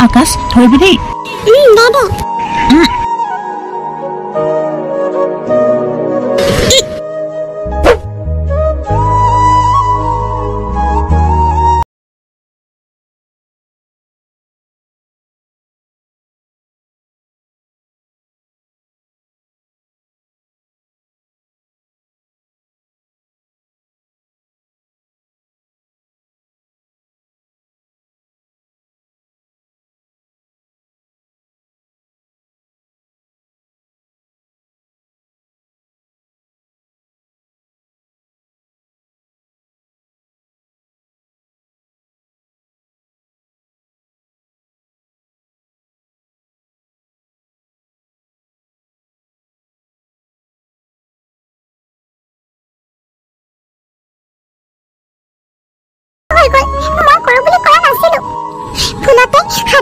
আকাশ ধৰিবি দেই দে দে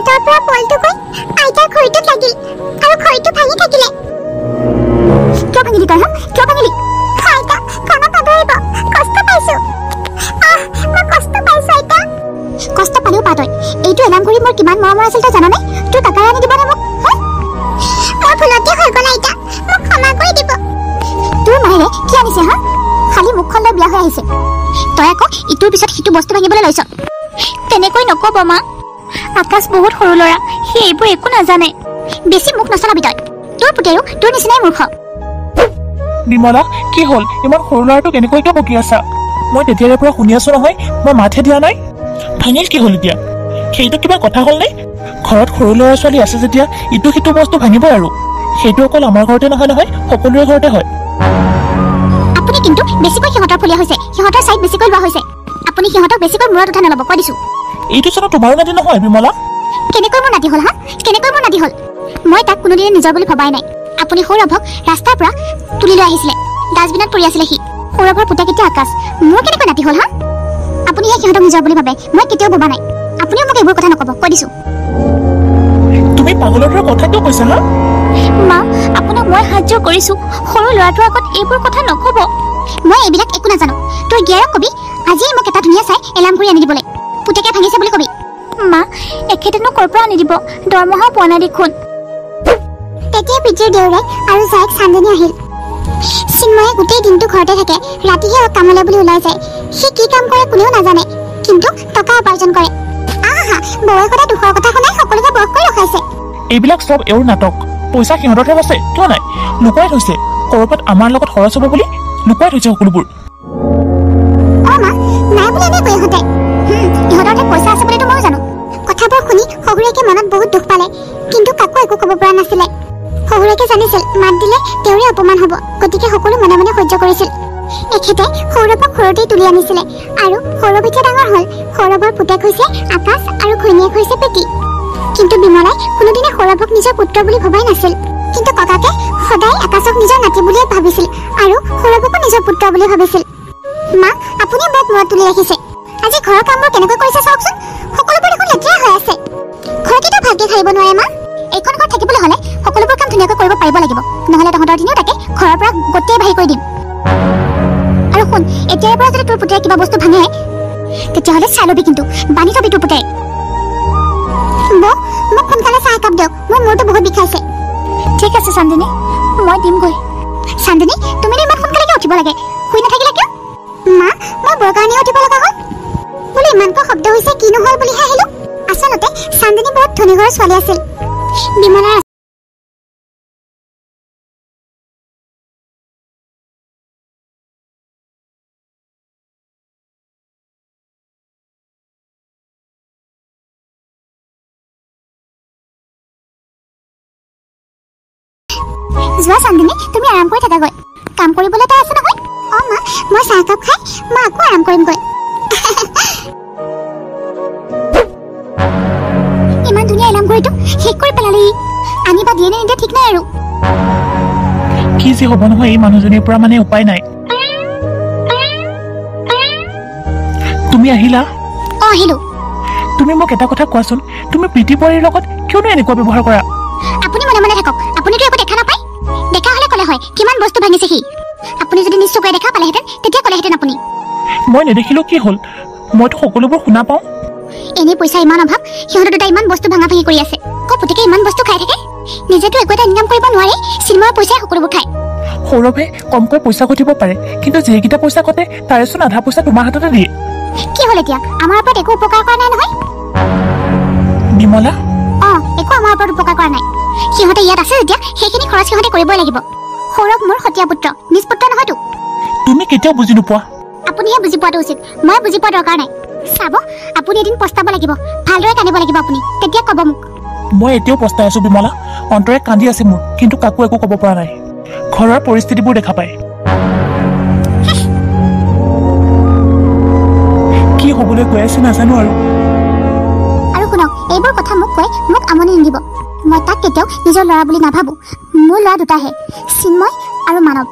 হাতৰ পৰা বলটো গৈ আইতাৰ খৰিটোত লাগিল আৰু খৰিটো ভাঙি থাকিলে। কিয় ভাঙিলি হা? কিয় ভাঙিলি? তোৰ তোৰ তেনেকৈ নকব মা। আকাশ বহুত সৰু ল'ৰা সি এইবোৰ একো নাজানে। বেছি মুখ নচলাবি তই তোৰ পুতেৰো তোৰ নিচিনাই মূৰ্খ। বিমলা কি হ'ল? ইমান সৰু ল'ৰাটো কেনেকৈ কিয় বকি আছা? মই তেতিয়াৰে পৰা শুনি আছো নহয় মই মাতহে দিয়া নাই। ভাঙিল কি হ'ল এতিয়া? সেইটো কিবা কথা হ'ল নে? ঘৰত সৰু ল'ৰা ছোৱালী আছে যেতিয়া ইটো সিটো বস্তু ভাঙিবই আৰু। সেইটো অকল আমাৰ ঘৰতে নহয় নহয় সকলোৰে ঘৰতে হয়। আপুনি কিন্তু বেছিকৈ সিহঁতৰ ফলীয়া হৈছে। সিহঁতৰ চাইড বেছিকৈ লোৱা হৈছে। আপুনি সিহঁতক বেছিকৈ মূৰত উঠা নল'ব কৈ দিছো। এইটো জানো তোমাৰো নাতি নহয় বিমলা? কেনেকৈ মোৰ নাতি হ'ল হা? কেনেকৈ মোৰ নাতি হ'ল? মই তাক কোনোদিনে নিজৰ বুলি ভবাই নাই। আপুনি সৌৰভক ৰাস্তাৰ পৰা তুলি লৈ আহিছিলে। ডাষ্টবিনত পৰি আছিলে সি। সৌৰভৰ পুতেক এতিয়া আকাশ? মোৰ কেনেকৈ নাতি হ'ল হা? আপুনিহে সিহঁতক নিজৰ বুলি ভাবে। মই কেতিয়াও ভবা নাই। আপুনিও মোক এইবোৰ কথা নক'ব কৈ দিছো। তুমি পাগলৰ দৰে কথা কিয় কৈছা হা? মা আপোনাক মই সাহায্য কৰিছো। সৰু ল'ৰাটোৰ আগত এইবোৰ কথা নক'ব। মই এইবিলাক একো নাজানো। তই গিয়াৰক কবি আজিয়ে মোক এটা ধুনীয়া চাই এলাৰ্ম কৰি আনি দিবলৈ। পুতেকে ভাঙিছে বুলি কবি। মা এখেতেনো ক'ৰ পৰা আনি দিব? দৰমহাও পোৱা নাই দেখোন। তেতিয়া পিতৃৰ দেউৰে আৰু জাইক চান্দনী আহিল। চিন্ময়ে গোটেই দিনটো ঘৰতে থাকে ৰাতিহে কামলৈ বুলি ওলাই যায়। সি কি কাম কৰে কোনেও নাজানে কিন্তু টকা উপাৰ্জন কৰে। আহা বৌৱে সদায় দুখৰ কথা শুনাই সকলোকে বস কৰি ৰখাইছে। এইবিলাক চব এওঁৰ নাটক। পইচা সিহঁতৰহে আছে কিয় নাই? লুকুৱাই থৈছে। ক'ৰবাত আমাৰ লগত খৰচ হ'ব বুলি লুকুৱাই থৈছে সকলোবোৰ। শহুৰেকে জানিছিল? মাত দিলে তেওঁৰে অপমান হ'ব। গতিকে সকলো মনে মনে সহ্য কৰিছিল। এখেতে সৌৰভক সৰুতেই তুলি আনিছিলে আৰু সৌৰভ এতিয়া ডাঙৰ হ'ল। সৌৰভৰ পুতেক হৈছে আকাশ আৰু ঘৈণীয়েক হৈছে প্ৰীতি। কিন্তু বিমলাই কোনোদিনে সৌৰভক নিজৰ পুত্ৰ বুলি ভবাই নাছিল। কিন্তু ককাকে সদায় আকাশক নিজৰ নাতি বুলিয়ে ভাবিছিল আৰু সৌৰভকো নিজৰ পুত্ৰ বুলি ভাবিছিল। মা আপুনি মোক মূৰত তুলি ৰাখিছে। আজি ঘৰৰ কামবোৰ কেনেকৈ কৰিছে চাওকচোন? সকলোবোৰ দেখোন লেতেৰা হৈ আছে। ঘৰকেইটা ভালকে খাৰিব নোৱাৰে মা। লাগিব। নহ'লে তহঁতৰ দিনেও তাকে ঘৰৰ পৰা গোটেই বাহিৰ কৰি দিম। আৰু শুন এতিয়াৰ পৰা যদি তোৰ পুতেৰে কিবা বস্তু ভাঙে তেতিয়াহ'লে চাই ল'বি কিন্তু বান্ধি থবি তোৰ পুতেৰে মোক সোনকালে চাহ একাপ দিয়ক মোৰ মূৰটো বহুত বিষাইছে। ঠিক আছে চান্দিনী মই দিমগৈ। চান্দিনী তুমিনো ইমান সোনকালে উঠিব লাগে? শুই নাথাকিলে কিয়? মা মই বৰ কাৰণেহে উঠিব লগা হ'ল। বোলো ইমানকৈ শব্দ হৈছে কি নহ'ল বুলিহে আহিলো। আচলতে চান্দিনী বহুত ধনী ঘৰৰ ছোৱালী আছিল। বিমলাৰ যোৱা চান্দিনী তুমি আৰাম কৰি থাকাগৈ। কাম কৰিবলৈ তাই আছে নহয়? অ মা মই চাহ একাপ খাই মই আকৌ আৰাম কৰিমগৈ। ইমান ধুনীয়া এলাৰ্ম ঘড়ীটো শেষ কৰি পেলালে। আনিবা দিয়ে নে নিদিয়ে ঠিক নাই আৰু। কি যে হ'ব নহয় এই মানুহজনীৰ পৰা মানে উপায় নাই। তুমি আহিলা? অ আহিলো। তুমি মোক এটা কথা কোৱাচোন তুমি প্ৰীতি পৰীৰ লগত কিয়নো এনেকুৱা ব্যৱহাৰ কৰা? আপুনি মনে মনে থাকক। হয় কিমান বস্তু ভাঙিছে সি আপুনি যদি নিজ চকুৰে দেখা পালেহেঁতেন তেতিয়া ক'লেহেঁতেন আপুনি। মই নেদেখিলো কি হ'ল? মইতো সকলোবোৰ শুনা পাওঁ। এনেই পইচা ইমান অভাৱ সিহঁতৰ দুটা ইমান বস্তু ভাঙা ভাঙি কৰি আছে। আকৌ পুতেকে ইমান বস্তু খাই থাকে। নিজেতো একো এটা ইনকাম কৰিব নোৱাৰে চিনেমাৰ পইচাই সকলোবোৰ খায়। সৌৰভে কমকৈ পইচা ঘটিব পাৰে কিন্তু যিকেইটা পইচা ঘটে তাৰেচোন আধা পইচা তোমাৰ হাততে দিয়ে। কি হ'ল এতিয়া? আমাৰ ওপৰত একো উপকাৰ কৰা নাই নহয়? বিমলা অঁ একো আমাৰ ওপৰত উপকাৰ কৰা নাই। সিহঁতে ইয়াত আছে যেতিয়া সেইখিনি খৰচ সিহঁতে কৰিবই লাগিব। সৌৰভ মোৰ সতীয়া পুত্ৰ। নিজ পুত্ৰ নহয়তো। তুমি কেতিয়াও বুজি নোপোৱা? আপুনিহে বুজি পোৱাটো উচিত। মই বুজি পোৱা দৰকাৰ নাই। চাব আপুনি এদিন পস্তাব লাগিব। ভালদৰে কান্দিব লাগিব আপুনি। তেতিয়া ক'ব মোক। মই এতিয়াও পস্তাই আছো বিমলা। অন্তৰে কান্দি আছে মোৰ কিন্তু কাকো একো ক'ব পৰা নাই। ঘৰৰ পৰিস্থিতিবোৰ দেখা পায়। কি হ'বলৈ গৈ আছে নাজানো আৰু। আৰু শুনক এইবোৰ কথা মোক কৈ মোক আমনি নিদিব। মই তাক কেতিয়াও নিজৰ ল'ৰা বুলি নাভাবোঁ। মোৰ ল'ৰা দুটাহে চিন্ময় আৰু মানৱ।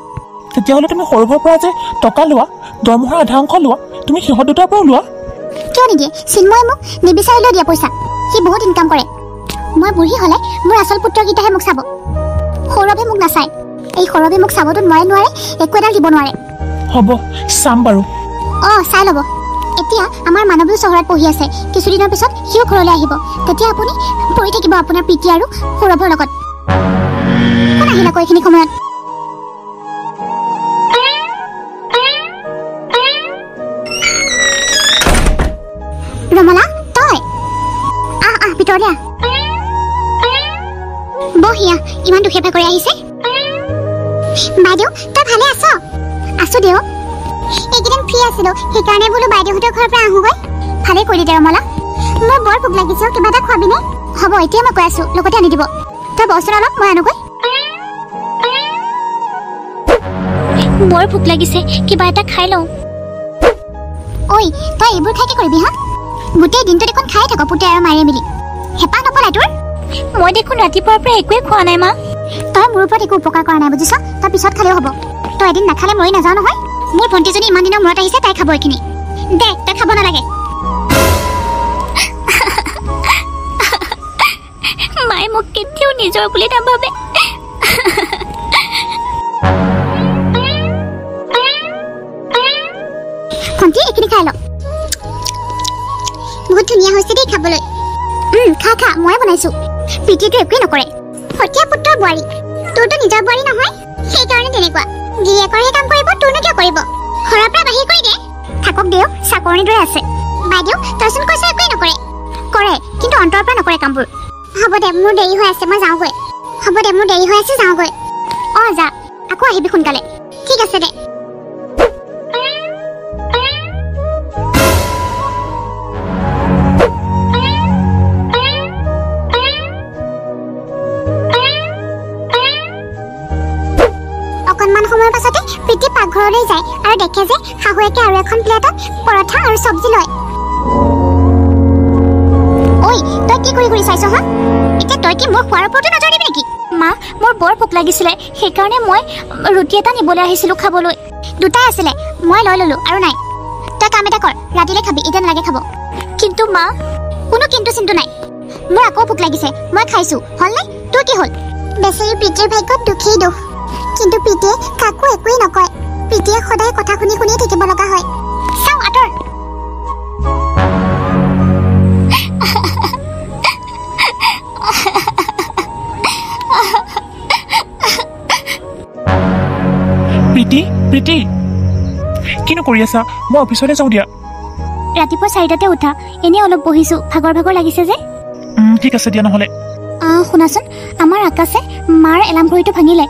তেতিয়াহ'লে তুমি সৌৰভৰ পৰা যে টকা লোৱা দৰমহাৰ আধা অংশ লোৱা তুমি সিহঁত দুটাৰ পৰাও লোৱা। কিয় নিদিয়ে? চিন্ময়ে মোক নিবিচাৰিলেও দিয়ে পইচা। সি বহুত ইনকাম কৰে। মই বুঢ়ী হ'লে মোৰ আচল পুত্ৰকেইটাহে মোক চাব। সৌৰভে মোক নাচায়। এই সৌৰভে মোক চাবতো নোৱাৰে নোৱাৰে একো এডাল দিব নোৱাৰে। হ'ব চাম বাৰু। অঁ চাই ল'ব। এতিয়া আমাৰ মানৱীয় চহৰত পঢ়ি আছে। কিছুদিনৰ পিছত সিও ঘৰলৈ আহিব। তেতিয়া আপুনি পঢ়ি থাকিব আপোনাৰ প্ৰীতি আৰু সৌৰভৰ লগত। আহিল আকৌ এইখিনি সময়ত। ৰমলা তই? আহ আহ আহ বহিয়া ইমান দুখে ভাগৰে আহিছে। বাইদেউ তই ভালে আছ? আছো দেউ এইকেইদিন ফ্ৰী আছিলো সেইকাৰণে বোলো বাইদেউহঁতৰ ঘৰৰ পৰা আহোগৈ। ভালে কৰিলি দে ৰমলা। মোৰ বৰ ভোক লাগিছে কিবা এটা খুৱাবিনে? হ'ব এতিয়া মই কৈ আছো লগতে আনি দিব। তই বচোন অলপ মই আনোগৈ। বৰ ভোক লাগিছে কিবা এটা খাই লওঁ। ঐ তই এইবোৰ খাই কি কৰিবি হা? গোটেই দিনটো দেখোন খাই থাক পুতে আৰু মাৰে মিলি। হেঁপাহ নপলাই তোৰ? মই দেখোন ৰাতিপুৱাৰ পৰা একোৱে খোৱা নাই মা। তই মোৰ ওপৰত একো উপকাৰ কৰা নাই বুজিছ? তই পিছত খালেও হ'ব। তই এদিন নাখালে মৰি নাযাওঁ নহয়। মোৰ ভণ্টিজনী ইমান দিনৰ মূৰত আহিছে তাই খাব এইখিনি। দে তই খাব নালাগে। মায়ে মোক কেতিয়াও নিজৰ বুলি নাভাবে। ভণ্টি এইখিনি খাই ল বহুত ধুনীয়া হৈছে দেই খাবলৈ। খা খা ময়ে বনাইছো। প্ৰীতিটো একোৱে নকৰে। সতীয়া পুত্ৰৰ বোৱাৰী। তোৰতো নিজৰ বোৱাৰী নহয়। সেইকাৰণে তেনেকুৱা। গিৰিয়েকৰহে কাম কৰিব তোৰনো কিয় কৰিব? ঘৰৰ পৰা বাহিৰ কৰি দে। থাকক দেও চাকৰণিৰ দৰে আছে। বাইদেউ তইচোন কৈছ একোৱে নকৰে। কৰে কিন্তু অন্তৰৰ পৰা নকৰে কামবোৰ। হ'ব দে মোৰ দেৰি হৈ আছে মই যাওঁগৈ। হ'ব দে মোৰ দেৰি হৈ আছে যাওঁগৈ। অঁ যা। আকৌ আহিবি সোনকালে। ঠিক আছে দে। পাকঘৰলৈ যায় আৰু দেখে যে শাহুৱেকে আৰু এখন প্লেটত পৰঠা আৰু চব্জি লয়। ঐ তই কি কৰি কৰি চাইছ হা? এতিয়া তই কি মোৰ খোৱাৰ ওপৰতো নজৰ দিবি নেকি? মা মোৰ বৰ ভোক লাগিছিলে সেইকাৰণে মই ৰুটি এটা নিবলৈ আহিছিলোঁ খাবলৈ। দুটাই আছিলে মই লৈ ল'লোঁ আৰু নাই। তই কাম এটা কৰ ৰাতিলৈ খাবি এতিয়া নালাগে খাব। কিন্তু মা। কোনো কিন্তু চিন্তু নাই। মোৰ আকৌ ভোক লাগিছে মই খাইছোঁ। হ'লনে? তোৰ কি হ'ল? বেচেৰী প্ৰীতিৰ ভাগ্যত দুখেই দুখ কিন্তু প্ৰীতিয়ে কাকো একোৱেই নকয়। প্ৰীতিয়ে সদায় কথা শুনি শুনিয়ে থাকিব লগা হয়। চাওঁ আঁতৰ। প্ৰীতি প্ৰীতি। কিনো কৰি আছা? মই অফিচলৈ যাওঁ দিয়া। ৰাতিপুৱা চাৰিটাতে উঠা। এনেই অলপ বহিছোঁ। ভাগৰ ভাগৰ লাগিছে যে। ঠিক আছে দিয়া নহ'লে। শুনাচোন। আমাৰ আকাশে মাৰ এলাৰ্ম ঘড়ীটো ভাঙিলে।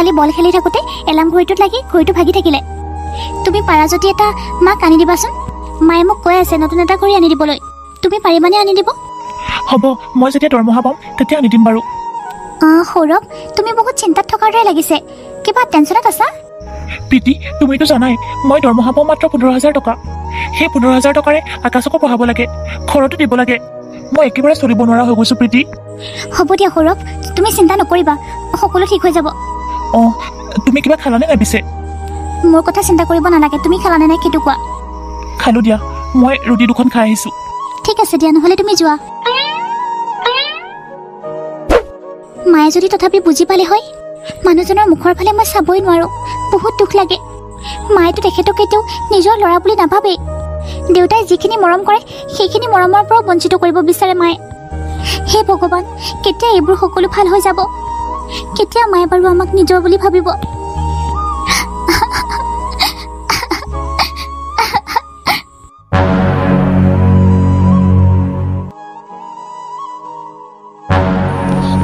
কালি বল খেলি থাকোঁতে এলাৰ্ম ঘড়ীটোত লাগি ঘড়ীটো ভাগি থাকিলে। তুমি পাৰা যদি এটা মাক আনি দিবাচোন। মায়ে মোক কৈ আছে নতুন এটা ঘড়ী আনি দিবলৈ। তুমি পাৰিবানে আনি দিব? হ'ব মই যেতিয়া দৰমহা পাম তেতিয়া আনি দিম বাৰু। আহ, সৌৰভ তুমি বহুত চিন্তাত থকাৰ দৰে লাগিছে। কিবা টেনশ্যনত আছা? প্ৰীতি তুমিতো জানাই মই দৰমহা পাওঁ মাত্ৰ পোন্ধৰ হাজাৰ টকা। সেই পোন্ধৰ হাজাৰ টকাৰে আকাশকো পঢ়াব লাগে ঘৰতো দিব লাগে। মই একেবাৰে চলিব নোৱাৰা হৈ গৈছোঁ প্ৰীতি। হ'ব দিয়া সৌৰভ তুমি চিন্তা নকৰিবা সকলো ঠিক হৈ যাব। অঁ তুমি কিবা খালানে নাই পিছে? মোৰ কথা চিন্তা কৰিব নালাগে তুমি খালানে নাই সেইটো কোৱা। খালোঁ দিয়া মই ৰুটি দুখন খাই আহিছোঁ। ঠিক আছে দিয়া নহ'লে তুমি যোৱা। মায়ে যদি তথাপি বুজি পালে হয় মানুহজনৰ মুখৰ ফালে মই চাবই নোৱাৰোঁ বহুত দুখ লাগে। মায়েতো তেখেতক কেতিয়াও নিজৰ ল'ৰা বুলি নাভাবেই। দেউতাই যিখিনি মৰম কৰে সেইখিনি মৰমৰ পৰাও বঞ্চিত কৰিব বিচাৰে মায়ে। হে ভগৱান কেতিয়া এইবোৰ সকলো ভাল হৈ যাব? কেতিয়া মায়ে বাৰু আমাক নিজৰ বুলি ভাবিব?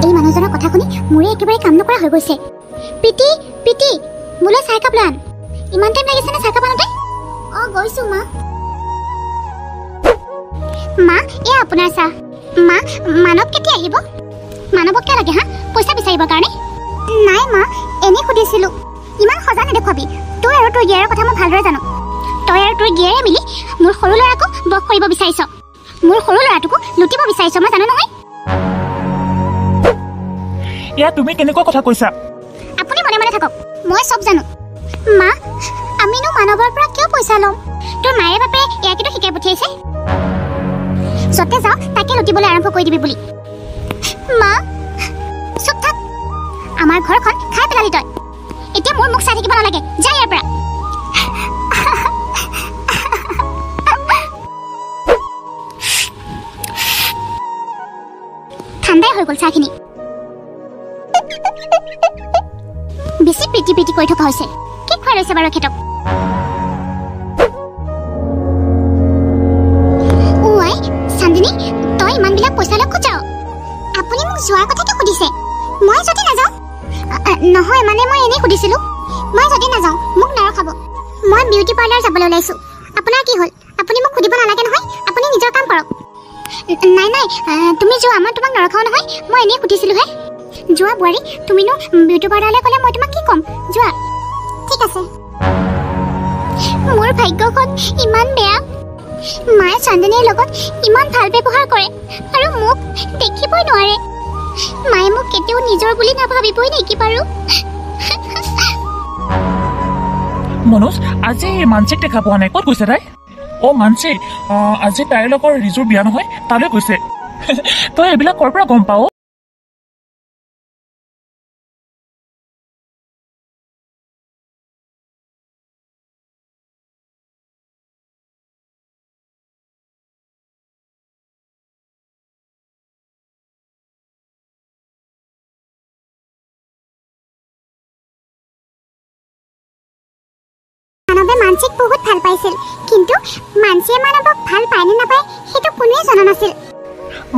এই মানুহজনৰ কথা শুনি মোৰে একেবাৰে কাম নকৰা হৈ গৈছে। পিটি পিটি মোলৈ চাহ একাপ লৈ আন ইমান টাইম লাগিছেনে চাহ কাপ আনোতে? অঁ গৈছো মা। মা এয়া আপোনাৰ চাহ। মা মানৱ কেতিয়া আহিব? মানৱক কিয় লাগে হা? পইচা বিচাৰিবৰ কাৰণে? নাই মা এনেই সুধিছিলো। ইমান সজা নেদেখুৱাবি। তোৰ আৰু তোৰ গিয়াৰৰ কথা মই ভালদৰে জানো। তই আৰু তোৰ গিয়াৰে মিলি মোৰ সৰু ল'ৰাকো বস কৰিব বিচাৰিছ। মোৰ সৰু ল'ৰাটোকো লুটিব বিচাৰিছ মই জানো নহয়? এয়া তুমি কেনেকুৱা কথা কৈছা? আপুনি মনে মনে থাকক মই চব জানো। মা আমিনো মানৱৰ পৰা কিয় পইচা ল'ম? তোৰ মায়ে বাপে ইয়াকেতো শিকাই পঠিয়াইছে। য'তে যাওঁ তাকে লুটিবলৈ আৰম্ভ কৰি দিবি বুলি। মা চুপ থাক। আমাৰ ঘৰখন খাই পেলালি তই। এতিয়া মোৰ মুখ চাই থাকিব নালাগে। যা ইয়াৰ পৰা। ঠাণ্ডাই হৈ গ'ল চাহখিনি। বেছি প্ৰীতি প্ৰীতি কৰি থকা হৈছে। কি খুৱাই লৈছে বাৰু এখেতক নহয় মানে মই এনেই সুধিছিলোঁ। মই যদি নাযাওঁ মোক নৰখাব মই বিউটি পাৰ্লাৰ যাবলৈ ওলাইছোঁ। আপোনাৰ কি হ'ল? আপুনি মোক সুধিব নালাগে নহয়? আপুনি নিজৰ কাম কৰক। নাই নাই তুমি যোৱা। মই তোমাক নৰখাওঁ নহয়। মই এনেই সুধিছিলোঁহে। যোৱা বোৱাৰী তুমিনো বিউটি পাৰ্লাৰলৈ গ'লে মই তোমাক কি ক'ম? যোৱা। ঠিক আছে। মোৰ ভাগ্যখন ইমান বেয়া। মায়ে চান্দনীৰ লগত ইমান ভাল ব্যৱহাৰ কৰে। আৰু মোক দেখিবই নোৱাৰে। মায়ে মোক কেতিয়াও নিজৰ বুলি নাভাবিবই নেকি বাৰু? মনোজ আজি মানসিক দেখা পোৱা নাই। ক'ত গৈছে তাই? অ' মানসি অঁ, আজি তাইৰ লগৰ ৰিজুৰ বিয়া নহয় তালৈ গৈছে। তই এইবিলাক ক'ৰ পৰা গম পাৱ? মানসিক বহুত ভাল পাইছিল। কিন্তু মানসিয়ে মানৱক ভাল পায় নে নাপায় সেইটো কোনোৱে জনা নাছিল।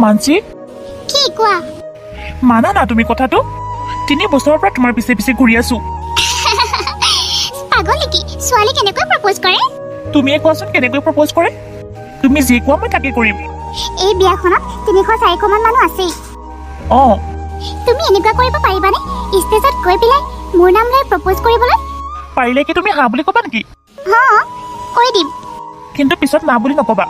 মানসি? কি কোৱা? মানা না তুমি কথাটো। তিনি বছৰৰ পৰা তোমাৰ পিছে পিছে ঘূৰি আছো। পাগল নেকি? ছোৱালী কেনেকৈ প্ৰপ'জ কৰে? তুমিয়ে কোৱাচোন কেনেকৈ প্ৰপ'জ কৰে? তুমি যি কোৱা মই তাকে কৰিম। এই বিয়াখনত তিনিশ চাৰিশ মান মানুহ আছেই। অঁ। তুমি এনেকুৱা কৰিব পাৰিবানে? ষ্টেজত গৈ পেলাই মোৰ নাম লৈ প্ৰপ'জ কৰিবলৈ? পাৰিলে কি তুমি হা বুলি ক'বা নেকি? অঁ কৈ দিম। কিন্তু পিছত না বুলি নক'বা।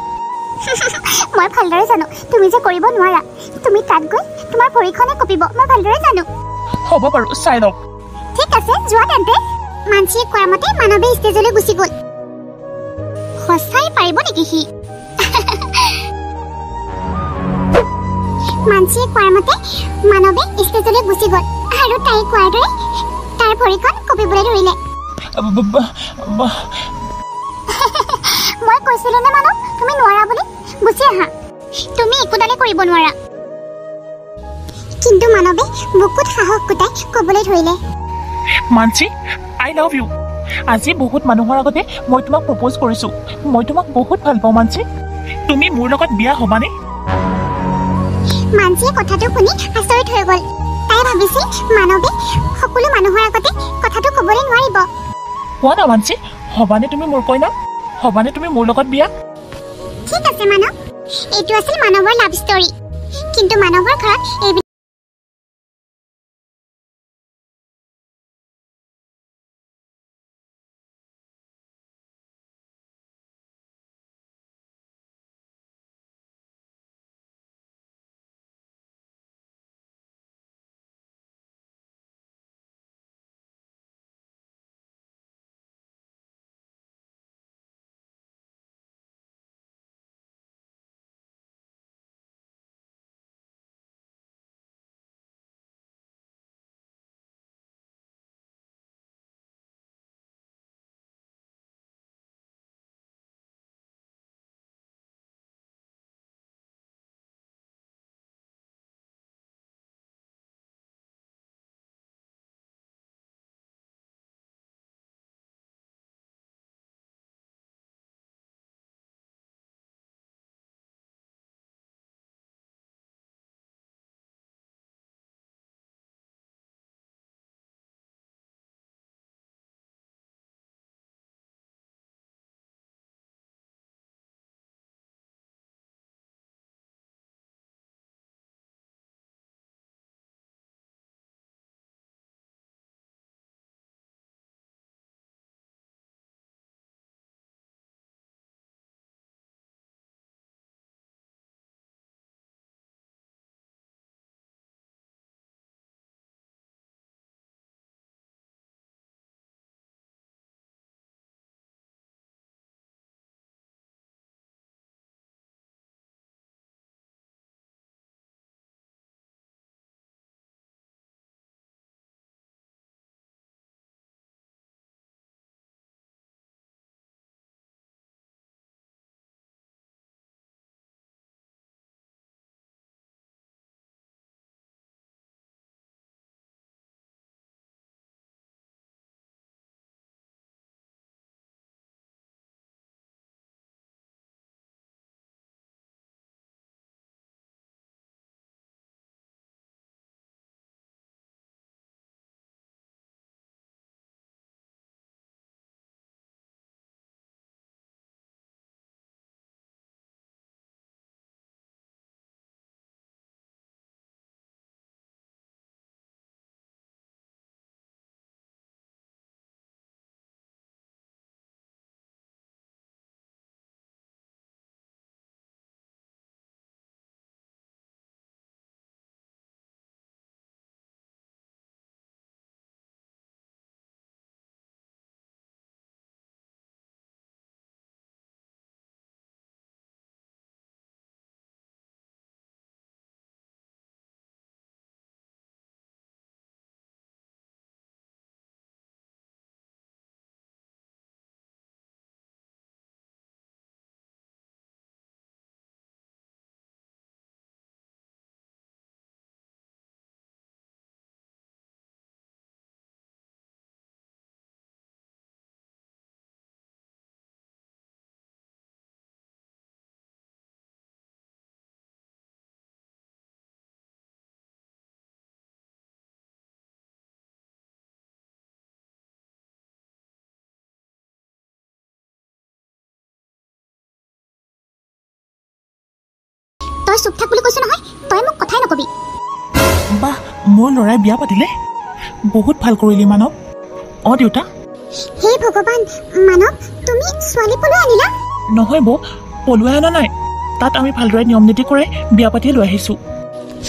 মই ভালদৰে জানো তুমি যে কৰিব নোৱাৰা তুমি তাত গৈ তোমাৰ ভৰিখনে কঁপিব মই ভালদৰে জানো। হ'ব বাৰু চাই লওক ঠিক আছে যোৱা তেন্তে মানসিয়ে কোৱা মতে মানৱে ষ্টেজলৈ গুচি গ'ল। সঁচাই পাৰিব নেকি সি? মানসিয়ে কোৱাৰ মতে মানৱে ষ্টেজলৈ গুচি গ'ল আৰু তাই কোৱাৰ দৰে তাৰ ভৰিখন কঁপিবলৈ ধৰিলে। মই কৈছিলো নে মানৱ তুমি নোৱাৰা বুলি? গুচি আহা। তুমি একোডালে কৰিব নোৱাৰা। কিন্তু মানৱে বুকুত সাহস গোটাই ক'বলৈ ধৰিলে। মানসি আই লাভ ইউ আজি বহুত মানুহৰ আগতে মই তোমাক প্ৰপ'জ কৰিছোঁ। মই তোমাক বহুত ভাল পাওঁ মানসি। তুমি মোৰ লগত বিয়া হ'বানে? মানসিয়ে কথাটো শুনি আচৰিত হৈ গ'ল। তাই ভাবিছিল মানৱে সকলো মানুহৰ আগতে কথাটো ক'বলৈ নোৱাৰিব। কোৱা না মানসি? হ'বানে তুমি মোৰ কইনা? হ'বানে তুমি মোৰ লগত বিয়া? ঠিক আছে মানৱ। এইটো আছিল মানৱৰ লাভ ষ্টৰী কিন্তু মানৱৰ ঘৰত এইবিলাক তই চুপ থাক বুলি কৈছো নহয় তই মোক কথাই নকবি। বাহ মোৰ ল'ৰাই বিয়া পাতিলে? বহুত ভাল কৰিলি মানৱ। অঁ দেউতা। হে ভগৱান মানৱ তুমি ছোৱালী পলুৱাই আনিলা? নহয় বৌ পলুৱাই অনা নাই। তাত আমি ভালদৰে নিয়ম নীতি কৰে বিয়া পাতিয়ে লৈ আহিছোঁ।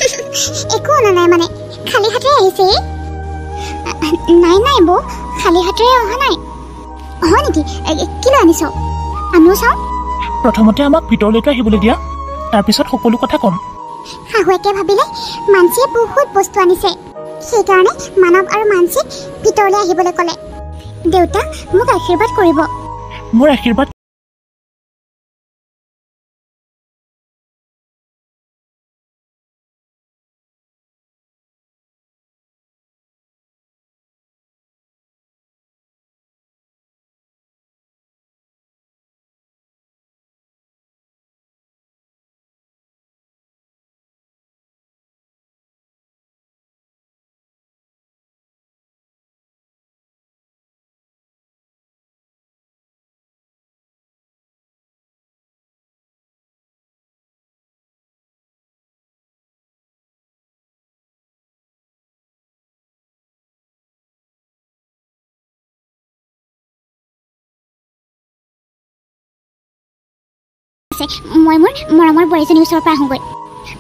একো অনা নাই মানে খালী হাতেৰে আহিছে? নাই নাই বৌ খালী হাতেৰে অহা নাই। হয় নেকি? এ, কি লৈ আনিছ? আমিও চাওঁ। প্ৰথমতে আমাক ভিতৰলৈকে আহিবলৈ দিয়া। তাৰপিছত সকলো কথা ক'ম। শাহুৱেকে ভাবিলে মানসীয়ে বহুত বস্তু আনিছে। সেইকাৰণে মানৱ আৰু মানসীক ভিতৰলৈ আহিবলৈ ক'লে। দেউতা মোক আশীৰ্বাদ কৰিব। মোৰ আশীৰ্বাদ আছে। মই মোৰ মৰমৰ বোৱাৰীজনীৰ ওচৰৰ পৰা আহোঁগৈ।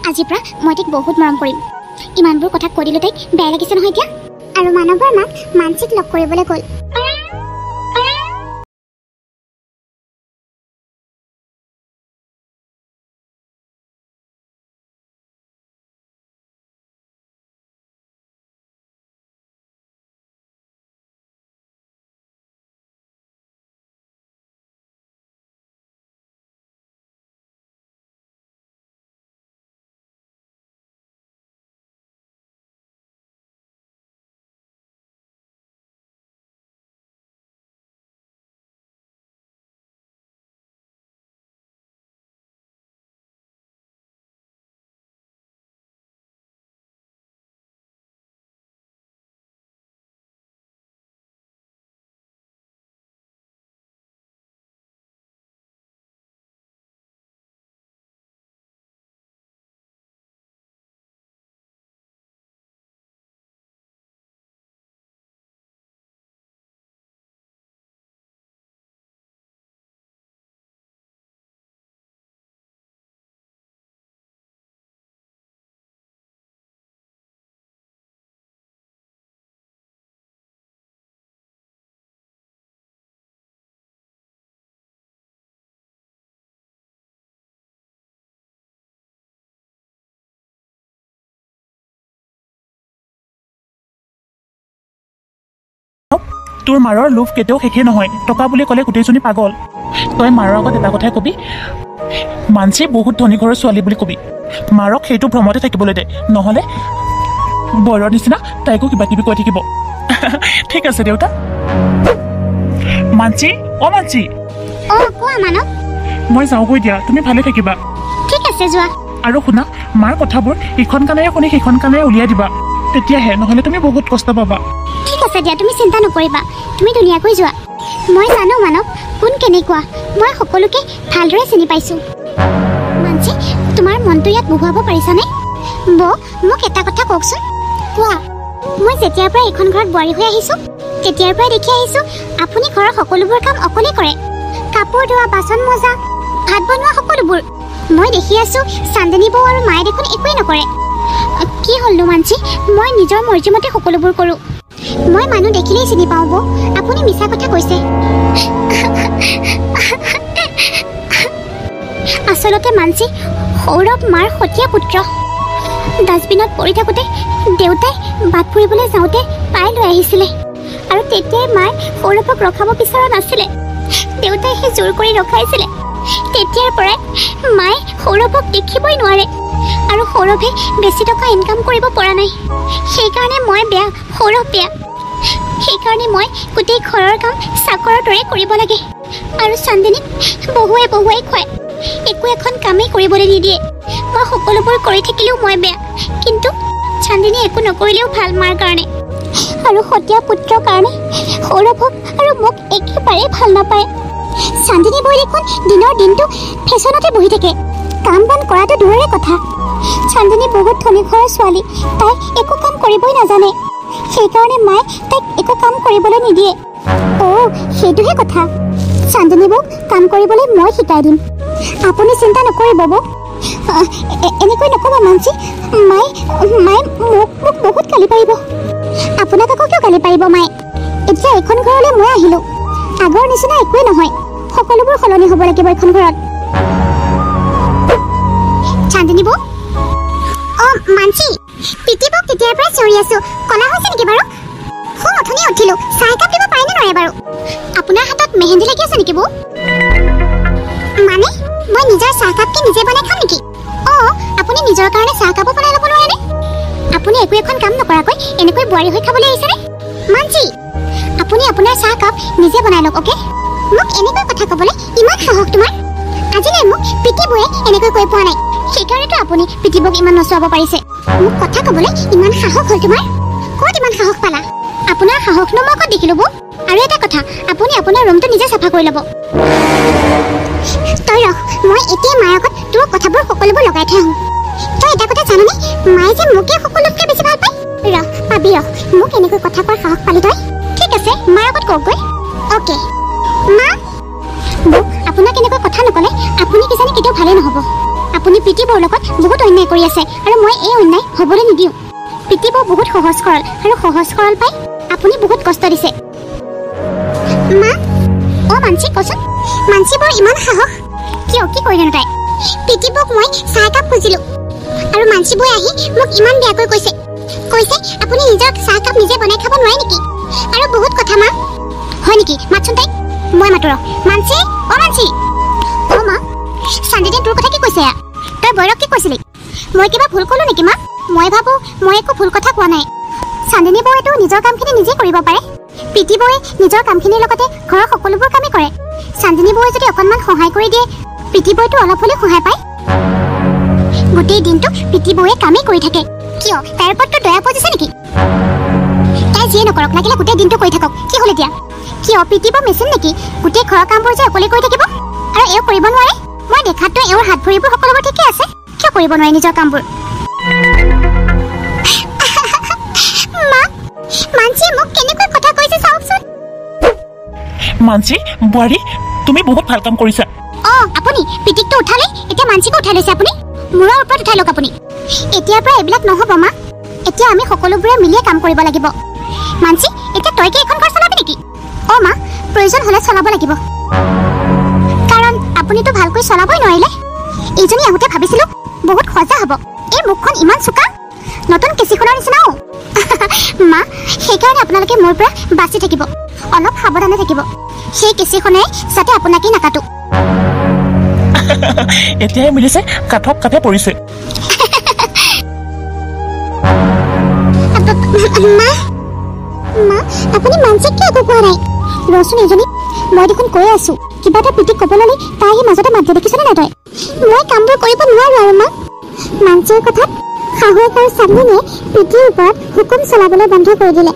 আজিৰ পৰা মই তাইক বহুত মৰম কৰিম। ইমানবোৰ কথা কৈ দিলোঁ তাইক বেয়া লাগিছে নহয় এতিয়া? আৰু মানৱৰ মাক মানসীক লগ কৰিবলৈ গ'ল। তোৰ মাৰৰ লোভ কেতিয়াও শেষেই নহয় টকা বুলি ক'লে গোটেইজনী পাগল। তই মাৰৰ আগত এটা কথাই কবি মানসী বহুত ধনী ঘৰৰ ছোৱালী বুলি কবি। মাৰক সেইটো ভ্ৰমতে থাকিবলৈ দে নহ'লে বৰৰ নিচিনা তাইকো কিবা কিবি কৈ থাকিব। ঠিক আছে দেউতা। মানসী অ' মানৱ মই যাওঁগৈ দিয়া তুমি ভালে থাকিবা। ঠিক আছে যোৱা। আৰু শুনা মাৰ কথাবোৰ ইখন কাণেৰে শুনি সিখন কাণেৰে উলিয়াই দিবা। তেতিয়াহে নহ'লে তুমি বহুত কষ্ট পাবা। ঠিক আছে দিয়া তুমি চিন্তা নকৰিবা। তুমি ধুনীয়াকৈ যোৱা। মই জানো মানৱ কোন কেনেকুৱা। মই সকলোকে ভালদৰে চিনি পাইছোঁ। মানসী তোমাৰ মনটো ইয়াত বহুৱাব পাৰিছানে? ব মোক এটা কথা কওকচোন। কোৱা মই যেতিয়াৰ পৰা এইখন ঘৰত বোৱাৰী হৈ আহিছোঁ তেতিয়াৰ পৰাই দেখি আহিছোঁ আপুনি ঘৰৰ সকলোবোৰ কাম অকলে কৰে। কাপোৰ ধোৱা বাচন মজা ভাত বনোৱা সকলোবোৰ। মই দেখি আছোঁ চান্দিনী বৌ আৰু মায়ে দেখোন একোৱেই নকৰে। কি হ'লনো মানসী মই নিজৰ মৰ্জিমতে সকলোবোৰ কৰোঁ। মই মানুহ দেখিলেই চিনি পাওঁ বৌ। আপুনি মিছা কথা কৈছে। আচলতে মানসী সৌৰভ মাৰ সতীয়া পুত্ৰ। ডাষ্টবিনত পৰি থাকোঁতে দেউতাই বাট ফুৰিবলৈ যাওঁতে পাই লৈ আহিছিলে। আৰু তেতিয়াই মায়ে সৌৰভক ৰখাব বিচৰা নাছিলে। দেউতাই সেই জোৰ কৰি ৰখাইছিলে। তেতিয়াৰ পৰাই মায়ে সৌৰভক দেখিবই নোৱাৰে আৰু সৌৰভে বেছি টকা ইনকাম কৰিব পৰা নাই। সেইকাৰণে মই বেয়া সৌৰভ বেয়া। সেইকাৰণে মই গোটেই ঘৰৰ কাম চাকৰৰ দৰে কৰিব লাগে আৰু চান্দিনীক বহুৱাই বহুৱাই খুৱাই। একো এখন কামেই কৰিবলৈ নিদিয়ে। মই সকলোবোৰ কৰি থাকিলেও মই বেয়া কিন্তু চান্দিনী একো নকৰিলেও ভাল মাৰ কাৰণে। আৰু সতীয়া পুত্ৰৰ কাৰণে সৌৰভক আৰু মোক একেবাৰে ভাল নাপায়। চান্দিনী বৈ দেখোন দিনৰ দিনটো ফেশ্বনতে বহি থাকে। কাম বন কৰাটো দূৰৰে কথা। চান্দনী বহুত ধনী ঘৰৰ ছোৱালী তাই একো কাম কৰিবই নাজানে। সেইকাৰণে মায়ে তাইক একো কাম কৰিবলৈ নিদিয়ে। অ' সেইটোহে কথা। চান্দনী বৌক কাম কৰিবলৈ মই শিকাই দিম। আপুনি চিন্তা নকৰিব বৌ। এনেকৈ নক'ব মানসী। মায়ে মায়ে মোক মোক বহুত গালি পাৰিব। আপোনাক আকৌ কিয় গালি পাৰিব মায়ে? এতিয়া এইখন ঘৰলৈ মই আহিলোঁ। আগৰ নিচিনা একোৱেই নহয়। সকলোবোৰ সলনি হ'ব লাগিব এইখন ঘৰত। চান্দনী বৌ? অঁ মানসী। পিতি বৌক তেতিয়াৰ পৰাই চিঞৰি আছোঁ। কলা হৈছে নেকি বাৰু? শুন অথনি উঠিলোঁ। চাহ একাপ দিব পাৰেনে নোৱাৰে বাৰু? আপোনাৰ হাতত মেহেন্দি লাগি আছে নেকি বৌ? মানে মই নিজৰ চাহকাপকে নিজে বনাই খাম নেকি? অঁ আপুনি নিজৰ কাৰণে চাহকাপো বনাই ল'ব নোৱাৰেনে? আপুনি একো এখন কাম নকৰাকৈ এনেকৈ বোৱাৰী হৈ খাবলৈ আহিছেনে? মানসী! আপুনি আপোনাৰ চাহকাপ নিজে বনাই লওক অ'কে? মোক এনেকৈ কথা ক'বলৈ ইমান সাহস তোমাৰ? আজিলৈ মোক পিতিবুৱে এনেকৈ কৈ পোৱা নাই। সেইকাৰণেতো আপুনি পিতিবক ইমান নচুৱাব পাৰিছে। মোক কথা ক'বলৈ ইমান সাহস হ'ল তোমাৰ? ক'ত ইমান সাহস পালা? আপোনাৰ সাহসনো মই ক'ত দেখিলোঁ বৌ? আৰু এটা কথা আপুনি আপোনাৰ ৰুমটো নিজে চাফা কৰি ল'ব। তই ৰহ মই এতিয়া মাৰ আগত তোৰ কথাবোৰ সকলোবোৰ লগাই থৈ আহোঁ। তই এটা কথা জাননে? মায়ে যে মোকে সকলোতকৈ বেছি ভাল পায়? ৰহ পাবি ৰহ মোক এনেকৈ কথা কোৱাৰ সাহস পালি তই? ঠিক আছে মাৰ আগত কওকগৈ অ'কে মা বৌ আপোনাক এনেকৈ কথা নক'লে আপুনি কিজানি কেতিয়াও ভালেই নহ'ব। আপুনি প্ৰীতিবৰ লগত বহুত অন্যায় কৰি আছে আৰু মই এই অন্যায় হ'বলৈ নিদিওঁ। প্ৰীতিবৰ বহুত সহজ সৰল আৰু সহজ সৰল পাই আপুনি বহুত কষ্ট দিছে। মা অ' মানসী কচোন। মানসী বৰ ইমান সাহস। কিয় কি কৰিলেনো তাই? প্ৰীতিবক মই চাহ একাপ খুজিলোঁ আৰু মানসী বৈ আহি মোক ইমান বেয়াকৈ কৈছে। কৈছে আপুনি নিজৰ চাহকাপ নিজে বনাই খাব নোৱাৰে নেকি? আৰু বহুত কথা মা। হয় নেকি? মাতচোন তাইক। মই মাতো ৰ মানসী? অ মানসী। অ মা। চান্দিনীয়ে তোৰ কথা কি কৈছে তই বৈৰক কি কৈছিলি? মই কিবা ভুল ক'লো নেকি মা? মই ভাবোঁ মই একো ভুল কথা কোৱা নাই। চান্দিনী বৌয়েতো নিজৰ কামখিনি নিজেই কৰিব পাৰে। প্ৰীতি বৌয়ে নিজৰ কামখিনিৰ লগতে ঘৰৰ সকলোবোৰ কামেই কৰে। চান্দিনী বৌয়ে যদি অকণমান সহায় কৰি দিয়ে প্ৰীতি বৌয়েতো অলপ হ'লেও সহায় পায়। গোটেই দিনটো প্ৰীতি বৌয়ে কামেই কৰি থাকে। কিয়? তাইৰ ওপৰত তোৰ দয়া পজিছে নেকি? যিয়ে নকৰক লাগিলে গোটেই দিনটো কৰি থাকক। কি হ'ল এতিয়া? কিয় পিটিব মেচিন নেকি? গোটেই ঘৰৰ কামবোৰ যে অকলে কৰি থাকিব? আৰু এওঁ কৰিব নোৱাৰে? মই দেখাততো এওঁৰ হাত ভৰিবোৰ সকলোবোৰ ঠিকে আছে। কিয় কৰিব নোৱাৰে নিজৰ কামবোৰ? মানসী বোৱাৰী তুমি বহুত ভাল কাম কৰিছা। অঁ আপুনি পিটিকটো উঠালে? এতিয়া মানসীকো উঠাই লৈছে আপুনি? মূৰৰ ওপৰত উঠাই লওক আপুনি। এতিয়াৰ পৰা এইবিলাক নহ'ব মা। এতিয়া আমি সকলোবোৰে মিলিয়ে কাম কৰিব লাগিব। মানসী এতিয়া তই কি এইখন ঘৰ চলাবি নেকি? অঁ মা প্ৰয়োজন হ'লে চলাব লাগিব। কাৰণ আপুনিতো ভালকৈ চলাবই নোৱাৰিলে। এইজনী আহোঁতে ভাবিছিলোঁ বহুত সজা হ'ব। এই মুখখন ইমান চোকা। নতুন কেঁচিখনৰ নিচিনাও। মা সেইকাৰণে আপোনালোকে মোৰ পৰা বাচি থাকিব। অলপ সাৱধানে থাকিব। সেই কেঁচিখনে যাতে আপোনাকেই নাকাটো। এতিয়াহে মিলিছে কাঠক কাঠে পৰিছে। মা মা আপুনি মানসিক কিয় একো কোৱা নাই? ৰচোন এজনী মই দেখোন কৈ আছো কিবা এটা পিটিক ক'ব ল'লে তাই আহি মাজতে মাত দেখিছনে নাই তই? মই কামবোৰ কৰিব নোৱাৰো আৰু মা। মানসীৰ কথাত শাহুৱেক আৰু চান্দনীয়ে পিঠিৰ ওপৰত হুকুম চলাবলৈ বন্ধ কৰি দিলে।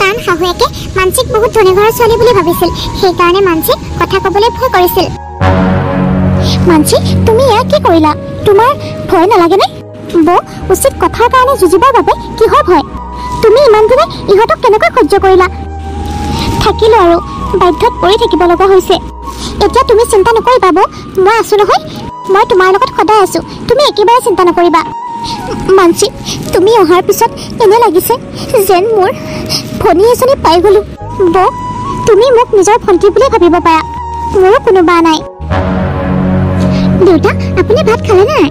কাৰণ শাহুৱেকে মানসীক বহুত ধনী ঘৰৰ ছোৱালী বুলি ভাবিছিল সেইকাৰণে মানসীক কথা ক'বলৈ ভয় কৰিছিল। মানসী তুমি এয়া কি কৰিলা? তোমাৰ ভয় নালাগেনে? বৌ উচিত কথাৰ কাৰণে যুঁজিবৰ বাবে কিহৰ ভয়? তুমি ইমান দিনে ইহঁতক কেনেকৈ সহ্য কৰিলা? থাকিলো আৰু বাধ্যত পৰি থাকিব লগা হৈছে। এতিয়া তুমি চিন্তা নকৰিবা বৌ মই আছো নহয় মই তোমাৰ লগত সদায় আছো তুমি একেবাৰে চিন্তা নকৰিবা। মানসী তুমি অহাৰ পিছত এনে লাগিছে যেন মোৰ ভনী এজনী পাই গ'লো। বৌ তুমি মোক নিজৰ ভণ্টি বুলিয়ে ভাবিব পাৰা মোৰো কোনো বা নাই। দেউতা আপুনি ভাত খালে নাই?